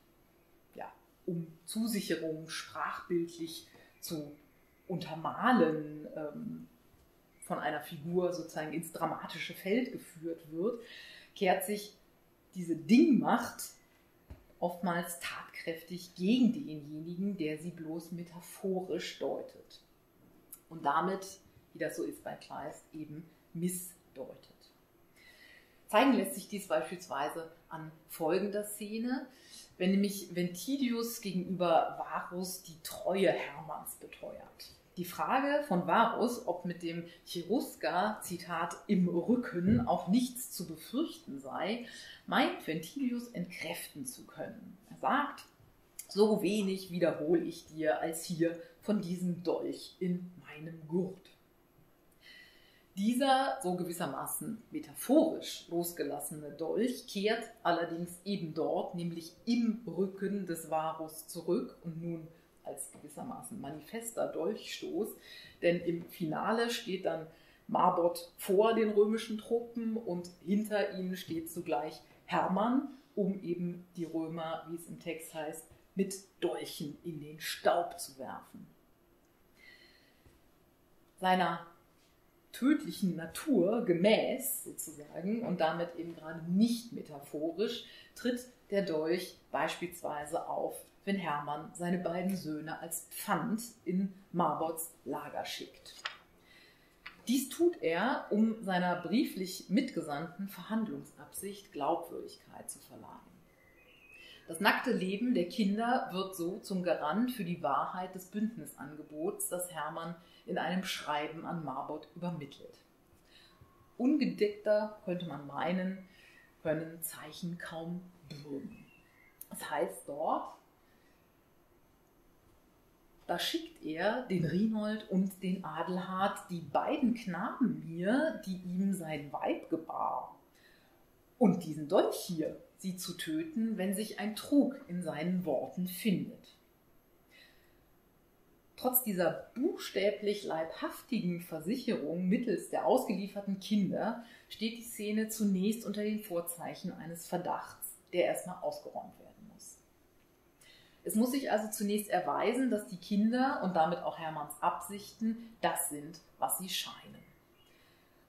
ja, um Zusicherung sprachbildlich zu untermalen ähm, von einer Figur sozusagen ins dramatische Feld geführt wird, kehrt sich diese Dingmacht oftmals tatkräftig gegen denjenigen, der sie bloß metaphorisch deutet. Und damit, wie das so ist bei Kleist, eben missdeutet. Zeigen lässt sich dies beispielsweise an folgender Szene, wenn nämlich Ventidius gegenüber Varus die Treue Hermanns beteuert. Die Frage von Varus, ob mit dem Cherusker, Zitat, im Rücken auch nichts zu befürchten sei, meint Ventilius entkräften zu können. Er sagt, so wenig wiederhole ich dir als hier von diesem Dolch in meinem Gurt. Dieser so gewissermaßen metaphorisch losgelassene Dolch kehrt allerdings eben dort, nämlich im Rücken des Varus zurück und nun als gewissermaßen manifester Dolchstoß, denn im Finale steht dann Marbot vor den römischen Truppen und hinter ihnen steht zugleich Hermann, um eben die Römer, wie es im Text heißt, mit Dolchen in den Staub zu werfen. Seiner tödlichen Natur gemäß sozusagen und damit eben gerade nicht metaphorisch tritt der Dolch beispielsweise auf, wenn Hermann seine beiden Söhne als Pfand in Marbots Lager schickt. Dies tut er, um seiner brieflich mitgesandten Verhandlungsabsicht Glaubwürdigkeit zu verleihen. Das nackte Leben der Kinder wird so zum Garant für die Wahrheit des Bündnisangebots, das Hermann in einem Schreiben an Marbot übermittelt. Ungedeckter könnte man meinen, können Zeichen kaum bürgen. Das heißt dort, da schickt er den Rinold und den Adelhard, die beiden Knaben mir, die ihm sein Weib gebar. Und diesen Dolch hier, sie zu töten, wenn sich ein Trug in seinen Worten findet. Trotz dieser buchstäblich leibhaftigen Versicherung mittels der ausgelieferten Kinder steht die Szene zunächst unter den Vorzeichen eines Verdachts, der erstmal ausgeräumt muss. Es muss sich also zunächst erweisen, dass die Kinder und damit auch Hermanns Absichten das sind, was sie scheinen.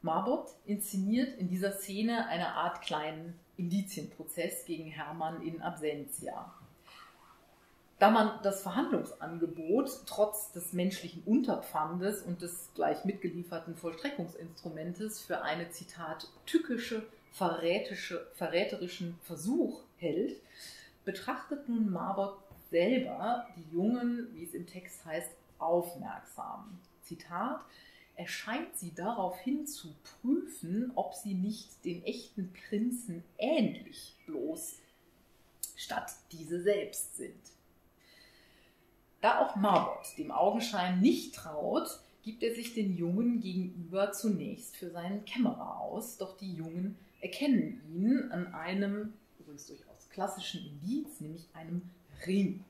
Marbot inszeniert in dieser Szene eine Art kleinen Indizienprozess gegen Hermann in Absentia. Da man das Verhandlungsangebot trotz des menschlichen Unterpfandes und des gleich mitgelieferten Vollstreckungsinstrumentes für eine, Zitat, tückische, verrätische, verräterischen Versuch hält, betrachtet nun Marbot selber die Jungen, wie es im Text heißt, aufmerksam. Zitat, er scheint sie daraufhin zu prüfen, ob sie nicht den echten Prinzen ähnlich bloß statt diese selbst sind. Da auch Marbot dem Augenschein nicht traut, gibt er sich den Jungen gegenüber zunächst für seinen Kämmerer aus, doch die Jungen erkennen ihn an einem, übrigens durchaus klassischen Indiz, nämlich einem Ring.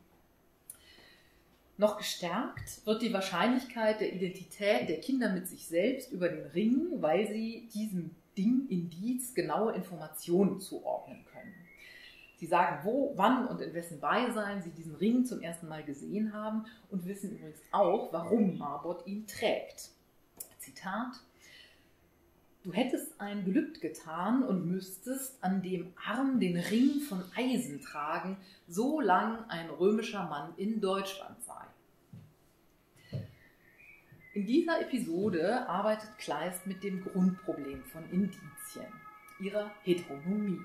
Noch gestärkt wird die Wahrscheinlichkeit der Identität der Kinder mit sich selbst über den Ring, weil sie diesem Ding Indiz genaue Informationen zuordnen können. Sie sagen, wo, wann und in wessen Beisein sie diesen Ring zum ersten Mal gesehen haben und wissen übrigens auch, warum Marbot ihn trägt. Zitat: Du hättest ein Gelübd getan und müsstest an dem Arm den Ring von Eisen tragen, so lang ein römischer Mann in Deutschland sei. In dieser Episode arbeitet Kleist mit dem Grundproblem von Indizien, ihrer Heteronomie.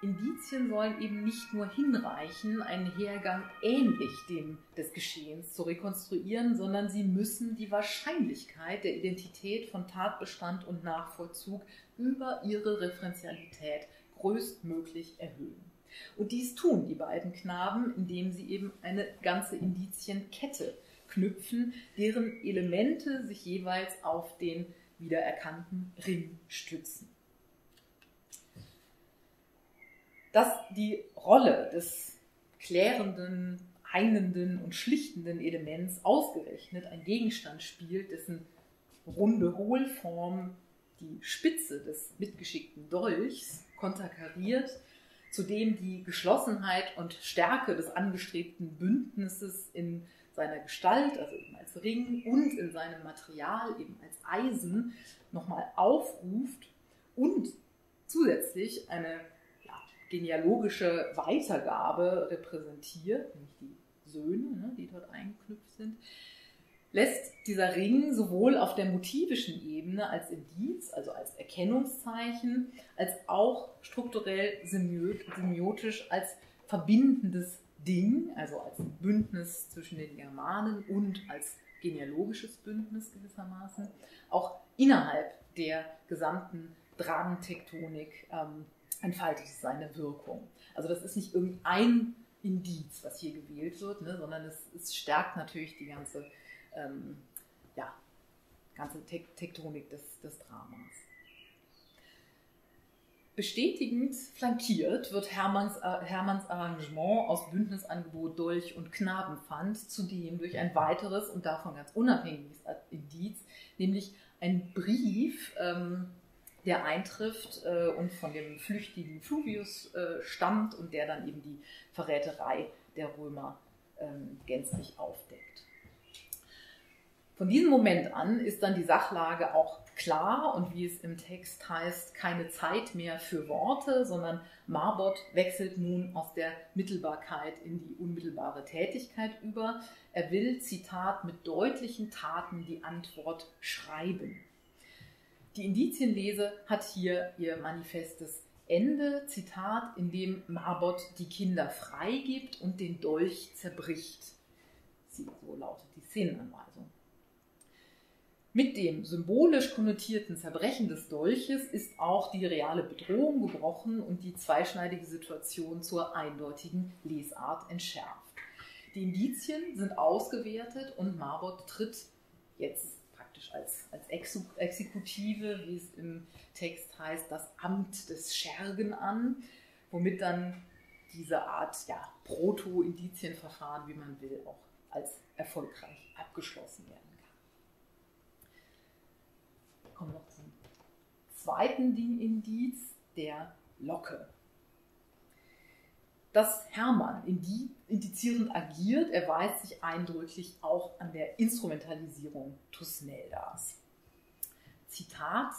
Indizien sollen eben nicht nur hinreichen, einen Hergang ähnlich dem des Geschehens zu rekonstruieren, sondern sie müssen die Wahrscheinlichkeit der Identität von Tatbestand und Nachvollzug über ihre Referenzialität größtmöglich erhöhen. Und dies tun die beiden Knaben, indem sie eben eine ganze Indizienkette knüpfen, deren Elemente sich jeweils auf den wiedererkannten Ring stützen. Dass die Rolle des klärenden, einenden und schlichtenden Elements ausgerechnet ein Gegenstand spielt, dessen runde Hohlform die Spitze des mitgeschickten Dolchs konterkariert, zudem die Geschlossenheit und Stärke des angestrebten Bündnisses in seiner Gestalt, also eben als Ring und in seinem Material eben als Eisen nochmal aufruft und zusätzlich eine genealogische Weitergabe repräsentiert, nämlich die Söhne, ne, die dort eingeknüpft sind, lässt dieser Ring sowohl auf der motivischen Ebene als Indiz, also als Erkennungszeichen, als auch strukturell semiotisch als verbindendes Ding, also als Bündnis zwischen den Germanen und als genealogisches Bündnis gewissermaßen, auch innerhalb der gesamten Dramentektonik ähm, entfaltet es seine Wirkung. Also das ist nicht irgendein Indiz, was hier gewählt wird, ne, sondern es, es, stärkt natürlich die ganze, ähm, ja, ganze Tektonik des, des Dramas. Bestätigend flankiert wird Hermanns, äh, Hermanns Arrangement aus Bündnisangebot Dolch und Knabenpfand zudem durch ein weiteres und davon ganz unabhängiges Indiz, nämlich ein Brief, ähm, der eintrifft äh, und von dem flüchtigen Fluvius äh, stammt und der dann eben die Verräterei der Römer ähm, gänzlich aufdeckt. Von diesem Moment an ist dann die Sachlage auch klar und wie es im Text heißt, keine Zeit mehr für Worte, sondern Marbot wechselt nun aus der Mittelbarkeit in die unmittelbare Tätigkeit über. Er will, Zitat, mit deutlichen Taten die Antwort schreiben. Die Indizienlese hat hier ihr manifestes Ende, Zitat, in dem Marbot die Kinder freigibt und den Dolch zerbricht. So lautet die Szenenanweisung. Mit dem symbolisch konnotierten Zerbrechen des Dolches ist auch die reale Bedrohung gebrochen und die zweischneidige Situation zur eindeutigen Lesart entschärft. Die Indizien sind ausgewertet und Marbot tritt jetzt praktisch als, als Exekutive, wie es im Text heißt, das Amt des Schergen an, womit dann diese Art ja, Proto-Indizienverfahren, wie man will, auch als erfolgreich abgeschlossen werden kommen noch zum zweiten Indiz, der Locke. Dass Hermann indizierend agiert, erweist sich eindrücklich auch an der Instrumentalisierung Tusneldas. Zitat,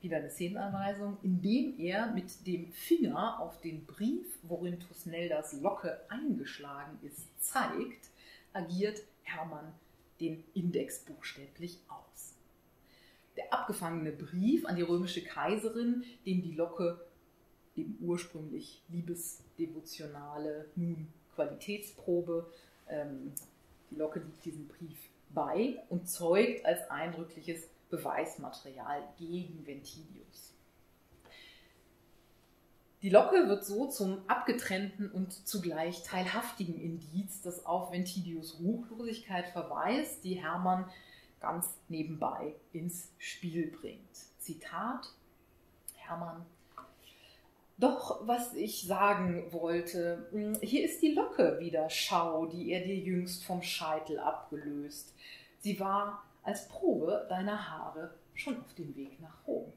wieder eine Szenenanweisung, indem er mit dem Finger auf den Brief, worin Tusneldas Locke eingeschlagen ist, zeigt, agiert Hermann den Index buchstäblich aus. Der abgefangene Brief an die römische Kaiserin, dem die Locke eben ursprünglich liebesdevotionale, nun Qualitätsprobe. Ähm, die Locke liegt diesem Brief bei und zeugt als eindrückliches Beweismaterial gegen Ventidius. Die Locke wird so zum abgetrennten und zugleich teilhaftigen Indiz, das auf Ventidius Ruchlosigkeit verweist, die Hermann ganz nebenbei ins Spiel bringt. Zitat Hermann doch, was ich sagen wollte, hm, hier ist die Locke wieder, schau, die er dir jüngst vom Scheitel abgelöst. Sie war als Probe deiner Haare schon auf dem Weg nach Rom.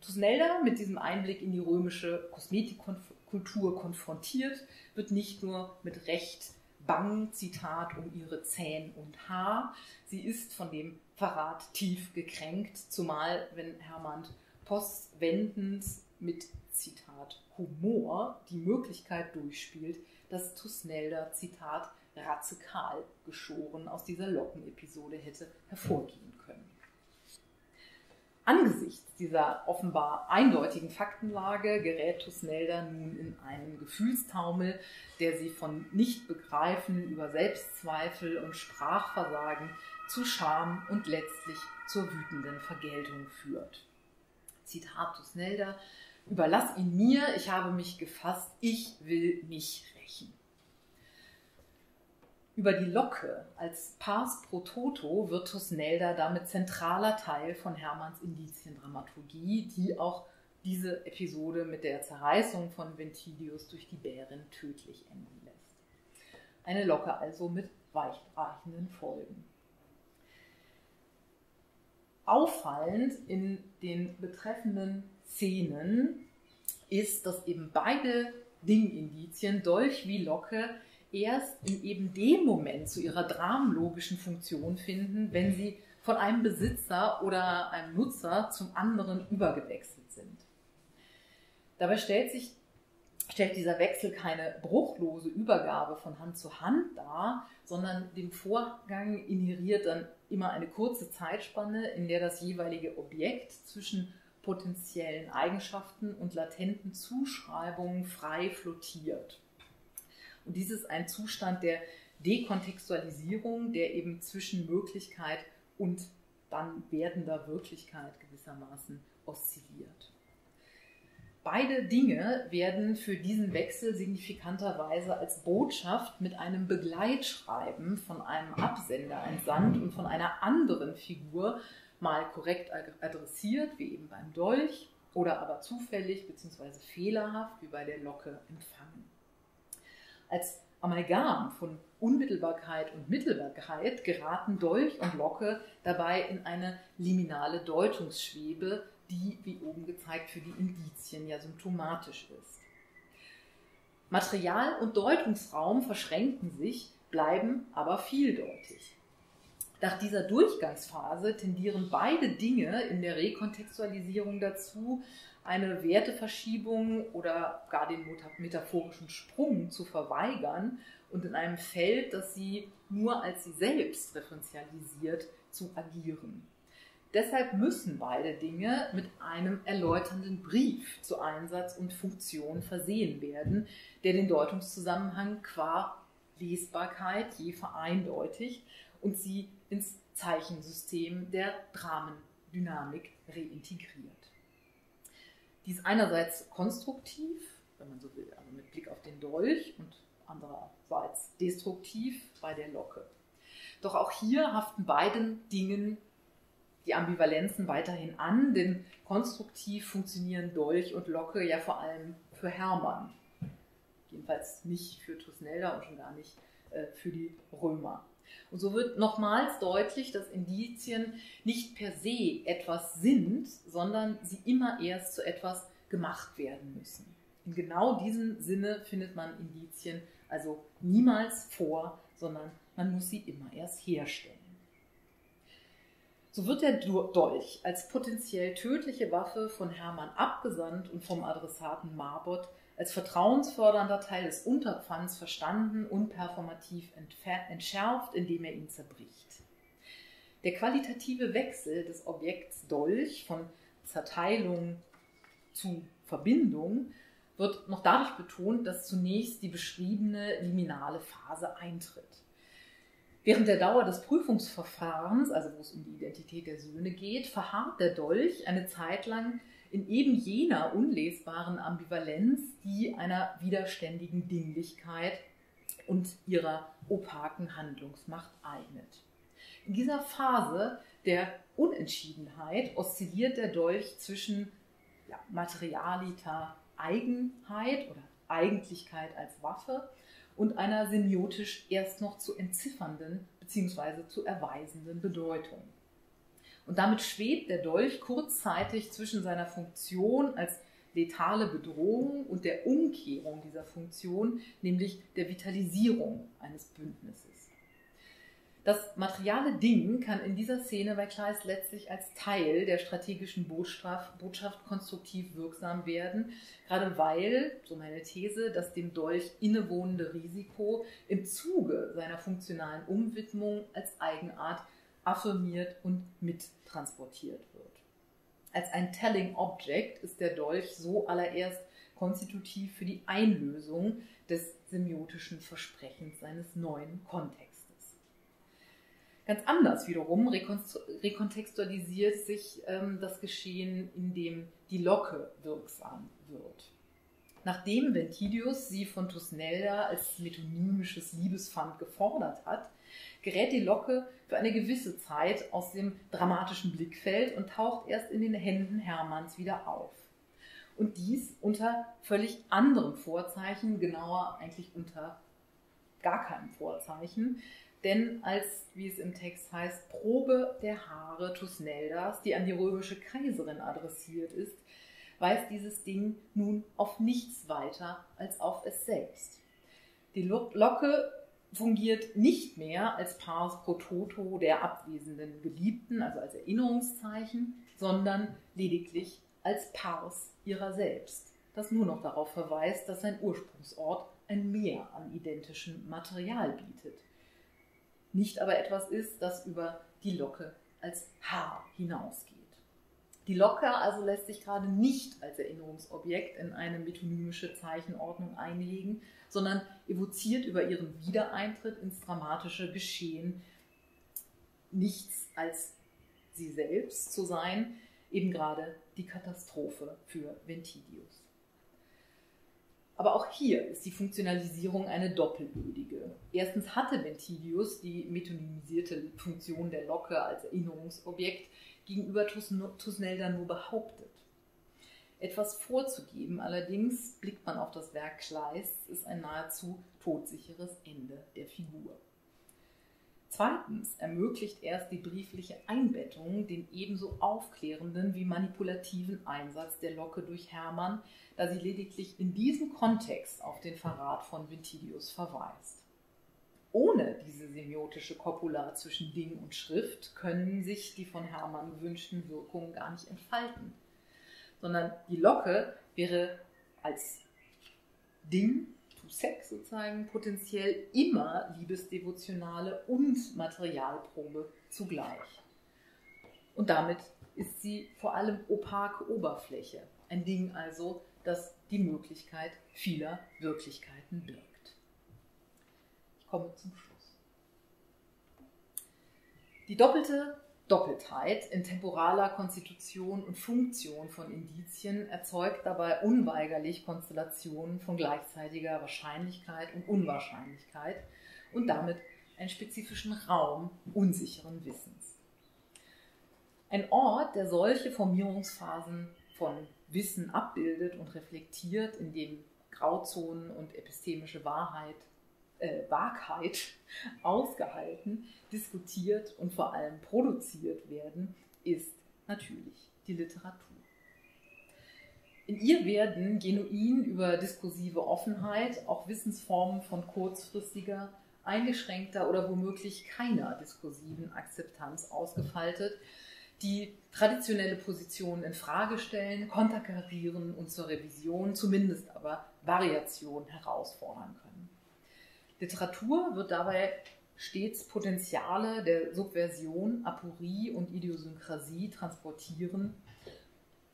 Tusnelda, mit diesem Einblick in die römische Kosmetikkultur konfrontiert, wird nicht nur mit Recht bang, Zitat, um ihre Zähne und Haar, sie ist von dem Verrat tief gekränkt, zumal wenn Hermann postwendend mit Zitat, Humor die Möglichkeit durchspielt, dass Tusnelda, Zitat, radikal geschoren aus dieser Lockenepisode hätte hervorgehen können. Angesichts dieser offenbar eindeutigen Faktenlage gerät Tusnelda nun in einen Gefühlstaumel, der sie von Nichtbegreifen über Selbstzweifel und Sprachversagen zu Scham und letztlich zur wütenden Vergeltung führt. Zitat Tusnelda, Überlass ihn mir, ich habe mich gefasst, ich will mich rächen. Über die Locke als Pars pro Toto wird Tusnelda damit zentraler Teil von Hermanns Indiziendramaturgie, die auch diese Episode mit der Zerreißung von Ventidius durch die Bärin tödlich enden lässt. Eine Locke also mit weichreichenden Folgen. Auffallend in den betreffenden Szenen ist, dass eben beide Dingindizien, Dolch wie Locke, erst in eben dem Moment zu ihrer dramenlogischen Funktion finden, wenn sie von einem Besitzer oder einem Nutzer zum anderen übergewechselt sind. Dabei stellt sich stellt dieser Wechsel keine bruchlose Übergabe von Hand zu Hand dar, sondern dem Vorgang inheriert dann immer eine kurze Zeitspanne, in der das jeweilige Objekt zwischen potenziellen Eigenschaften und latenten Zuschreibungen frei flottiert. Und dies ist ein Zustand der Dekontextualisierung, der eben zwischen Möglichkeit und dann werdender Wirklichkeit gewissermaßen oszilliert. Beide Dinge werden für diesen Wechsel signifikanterweise als Botschaft mit einem Begleitschreiben von einem Absender entsandt und von einer anderen Figur mal korrekt adressiert, wie eben beim Dolch, oder aber zufällig bzw. fehlerhaft, wie bei der Locke, empfangen. Als Amalgam von Unmittelbarkeit und Mittelbarkeit geraten Dolch und Locke dabei in eine liminale Deutungsschwebe, die, wie oben gezeigt, für die Indizien ja symptomatisch ist. Material und Deutungsraum verschränken sich, bleiben aber vieldeutig. Nach dieser Durchgangsphase tendieren beide Dinge in der Rekontextualisierung dazu, eine Werteverschiebung oder gar den metaphorischen Sprung zu verweigern und in einem Feld, das sie nur als sie selbst referenzialisiert, zu agieren. Deshalb müssen beide Dinge mit einem erläuternden Brief zu Einsatz und Funktion versehen werden, der den Deutungszusammenhang qua Lesbarkeit je vereindeutigt und sie ins Zeichensystem der Dramendynamik reintegriert. Dies einerseits konstruktiv, wenn man so will, also mit Blick auf den Dolch und andererseits destruktiv bei der Locke. Doch auch hier haften beiden Dingen die Ambivalenzen weiterhin an, denn konstruktiv funktionieren Dolch und Locke ja vor allem für Hermann. Jedenfalls nicht für Tusnelda und schon gar nicht für die Römer. Und so wird nochmals deutlich, dass Indizien nicht per se etwas sind, sondern sie immer erst zu etwas gemacht werden müssen. In genau diesem Sinne findet man Indizien also niemals vor, sondern man muss sie immer erst herstellen. So wird der Dolch als potenziell tödliche Waffe von Hermann abgesandt und vom Adressaten Marbot als vertrauensfördernder Teil des Unterpfands verstanden und performativ entschärft, indem er ihn zerbricht. Der qualitative Wechsel des Objekts Dolch von Zerteilung zu Verbindung wird noch dadurch betont, dass zunächst die beschriebene liminale Phase eintritt. Während der Dauer des Prüfungsverfahrens, also wo es um die Identität der Söhne geht, verharrt der Dolch eine Zeit lang in eben jener unlesbaren Ambivalenz, die einer widerständigen Dinglichkeit und ihrer opaken Handlungsmacht eignet. In dieser Phase der Unentschiedenheit oszilliert der Dolch zwischen ja, Materialita Eigenheit oder Eigentlichkeit als Waffe und einer semiotisch erst noch zu entziffernden bzw. zu erweisenden Bedeutung. Und damit schwebt der Dolch kurzzeitig zwischen seiner Funktion als letale Bedrohung und der Umkehrung dieser Funktion, nämlich der Vitalisierung eines Bündnisses. Das materiale Ding kann in dieser Szene bei Kleist letztlich als Teil der strategischen Botschaft, Botschaft konstruktiv wirksam werden, gerade weil, so meine These, das dem Dolch innewohnende Risiko im Zuge seiner funktionalen Umwidmung als Eigenart affirmiert und mittransportiert wird. Als ein Telling Object ist der Dolch so allererst konstitutiv für die Einlösung des semiotischen Versprechens seines neuen Kontexts. Ganz anders wiederum rekontextualisiert sich ähm, das Geschehen, in dem die Locke wirksam wird. Nachdem Ventidius sie von Tusnelda als metonymisches Liebespfand gefordert hat, gerät die Locke für eine gewisse Zeit aus dem dramatischen Blickfeld und taucht erst in den Händen Hermanns wieder auf. Und dies unter völlig anderem Vorzeichen, genauer eigentlich unter gar keinem Vorzeichen, denn als, wie es im Text heißt, Probe der Haare Tusneldas, die an die römische Kaiserin adressiert ist, weist dieses Ding nun auf nichts weiter als auf es selbst. Die Locke fungiert nicht mehr als Pars pro toto der abwesenden Geliebten, also als Erinnerungszeichen, sondern lediglich als Pars ihrer selbst, das nur noch darauf verweist, dass sein Ursprungsort ein Mehr an identischem Material bietet nicht aber etwas ist, das über die Locke als Haar hinausgeht. Die Locke also lässt sich gerade nicht als Erinnerungsobjekt in eine metonymische Zeichenordnung einlegen, sondern evoziert über ihren Wiedereintritt ins dramatische Geschehen nichts als sie selbst zu sein, eben gerade die Katastrophe für Ventidius. Aber auch hier ist die Funktionalisierung eine doppelbödige. Erstens hatte Ventidius die metonymisierte Funktion der Locke als Erinnerungsobjekt gegenüber Tusnelda nur behauptet. Etwas vorzugeben allerdings, blickt man auf das Werk Kleists, ist ein nahezu todsicheres Ende der Figur. Zweitens ermöglicht erst die briefliche Einbettung den ebenso aufklärenden wie manipulativen Einsatz der Locke durch Hermann, da sie lediglich in diesem Kontext auf den Verrat von Ventidius verweist. Ohne diese semiotische Copula zwischen Ding und Schrift können sich die von Hermann gewünschten Wirkungen gar nicht entfalten, sondern die Locke wäre als Ding to Sex sozusagen potenziell immer liebesdevotionale und Materialprobe zugleich. Und damit ist sie vor allem opake Oberfläche, ein Ding also, das die Möglichkeit vieler Wirklichkeiten birgt. Komme zum Schluss. Die doppelte Doppeltheit in temporaler Konstitution und Funktion von Indizien erzeugt dabei unweigerlich Konstellationen von gleichzeitiger Wahrscheinlichkeit und Unwahrscheinlichkeit und damit einen spezifischen Raum unsicheren Wissens. Ein Ort, der solche Formierungsphasen von Wissen abbildet und reflektiert, in dem Grauzonen und epistemische Wahrheit äh, Wahrheit ausgehalten, diskutiert und vor allem produziert werden, ist natürlich die Literatur. In ihr werden genuin über diskursive Offenheit auch Wissensformen von kurzfristiger, eingeschränkter oder womöglich keiner diskursiven Akzeptanz ausgefaltet, die traditionelle Positionen in Frage stellen, konterkarieren und zur Revision, zumindest aber Variation herausfordern können. Literatur wird dabei stets Potenziale der Subversion, Aporie und Idiosynkrasie transportieren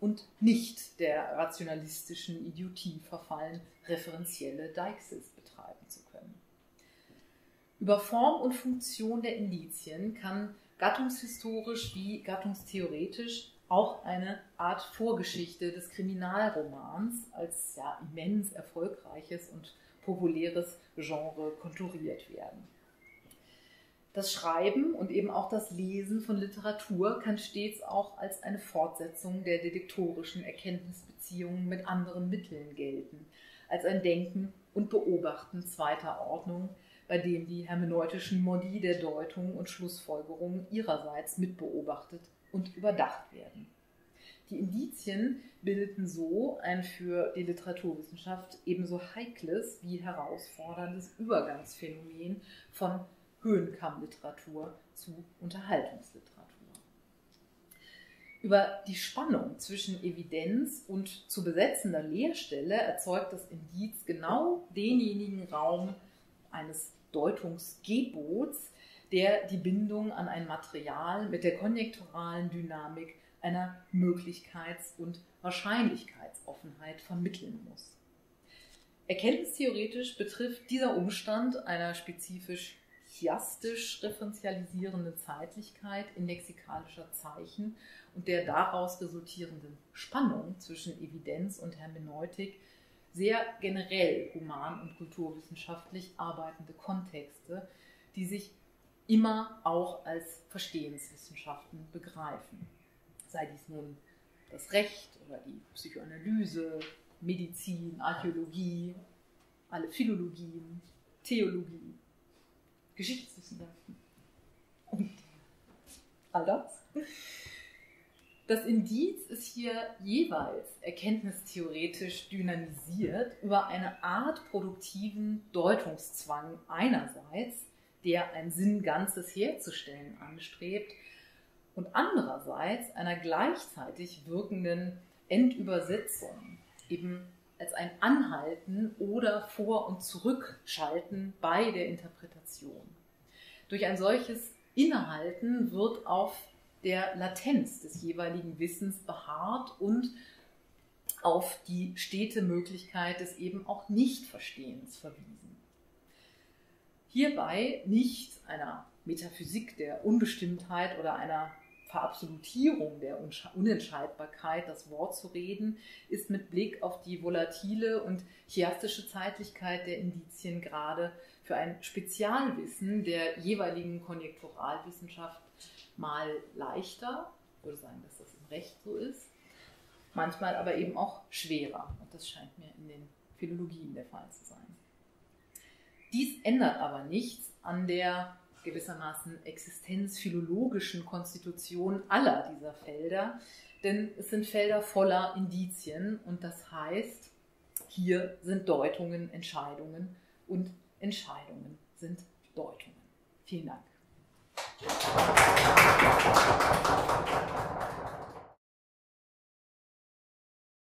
und nicht der rationalistischen Idiotie verfallen, referenzielle Deixis betreiben zu können. Über Form und Funktion der Indizien kann gattungshistorisch wie gattungstheoretisch auch eine Art Vorgeschichte des Kriminalromans als ja, immens erfolgreiches und populäres Genre konturiert werden. Das Schreiben und eben auch das Lesen von Literatur kann stets auch als eine Fortsetzung der detektorischen Erkenntnisbeziehungen mit anderen Mitteln gelten, als ein Denken und Beobachten zweiter Ordnung, bei dem die hermeneutischen Modi der Deutung und Schlussfolgerung ihrerseits mitbeobachtet und überdacht werden. Die Indizien bildeten so ein für die Literaturwissenschaft ebenso heikles wie herausforderndes Übergangsphänomen von Höhenkammliteratur zu Unterhaltungsliteratur. Über die Spannung zwischen Evidenz und zu besetzender Leerstelle erzeugt das Indiz genau denjenigen Raum eines Deutungsgebots, der die Bindung an ein Material mit der konjekturalen Dynamik einer Möglichkeits- und Wahrscheinlichkeitsoffenheit vermitteln muss. Erkenntnistheoretisch betrifft dieser Umstand einer spezifisch chiastisch referenzialisierenden Zeitlichkeit in lexikalischer Zeichen und der daraus resultierenden Spannung zwischen Evidenz und Hermeneutik sehr generell human- und kulturwissenschaftlich arbeitende Kontexte, die sich immer auch als Verstehenswissenschaften begreifen. Sei dies nun das Recht oder die Psychoanalyse, Medizin, Archäologie, alle Philologien, Theologie, Geschichtswissenschaften und all das. Das Indiz ist hier jeweils erkenntnistheoretisch dynamisiert über eine Art produktiven Deutungszwang einerseits, der ein Sinn Ganzes herzustellen anstrebt, und andererseits einer gleichzeitig wirkenden Endübersetzung, eben als ein Anhalten oder Vor- und Zurückschalten bei der Interpretation. Durch ein solches Innehalten wird auf der Latenz des jeweiligen Wissens beharrt und auf die stete Möglichkeit des eben auch Nichtverstehens verwiesen. Hierbei nicht einer Metaphysik der Unbestimmtheit oder einer Verabsolutierung der Unentscheidbarkeit das Wort zu reden, ist mit Blick auf die volatile und chiastische Zeitlichkeit der Indizien gerade für ein Spezialwissen der jeweiligen Konjekturalwissenschaft mal leichter, ich würde sagen, dass das im Recht so ist, manchmal aber eben auch schwerer. Und das scheint mir in den Philologien der Fall zu sein. Dies ändert aber nichts an der gewissermaßen existenzphilologischen Konstitution aller dieser Felder, denn es sind Felder voller Indizien und das heißt, hier sind Deutungen Entscheidungen und Entscheidungen sind Deutungen. Vielen Dank.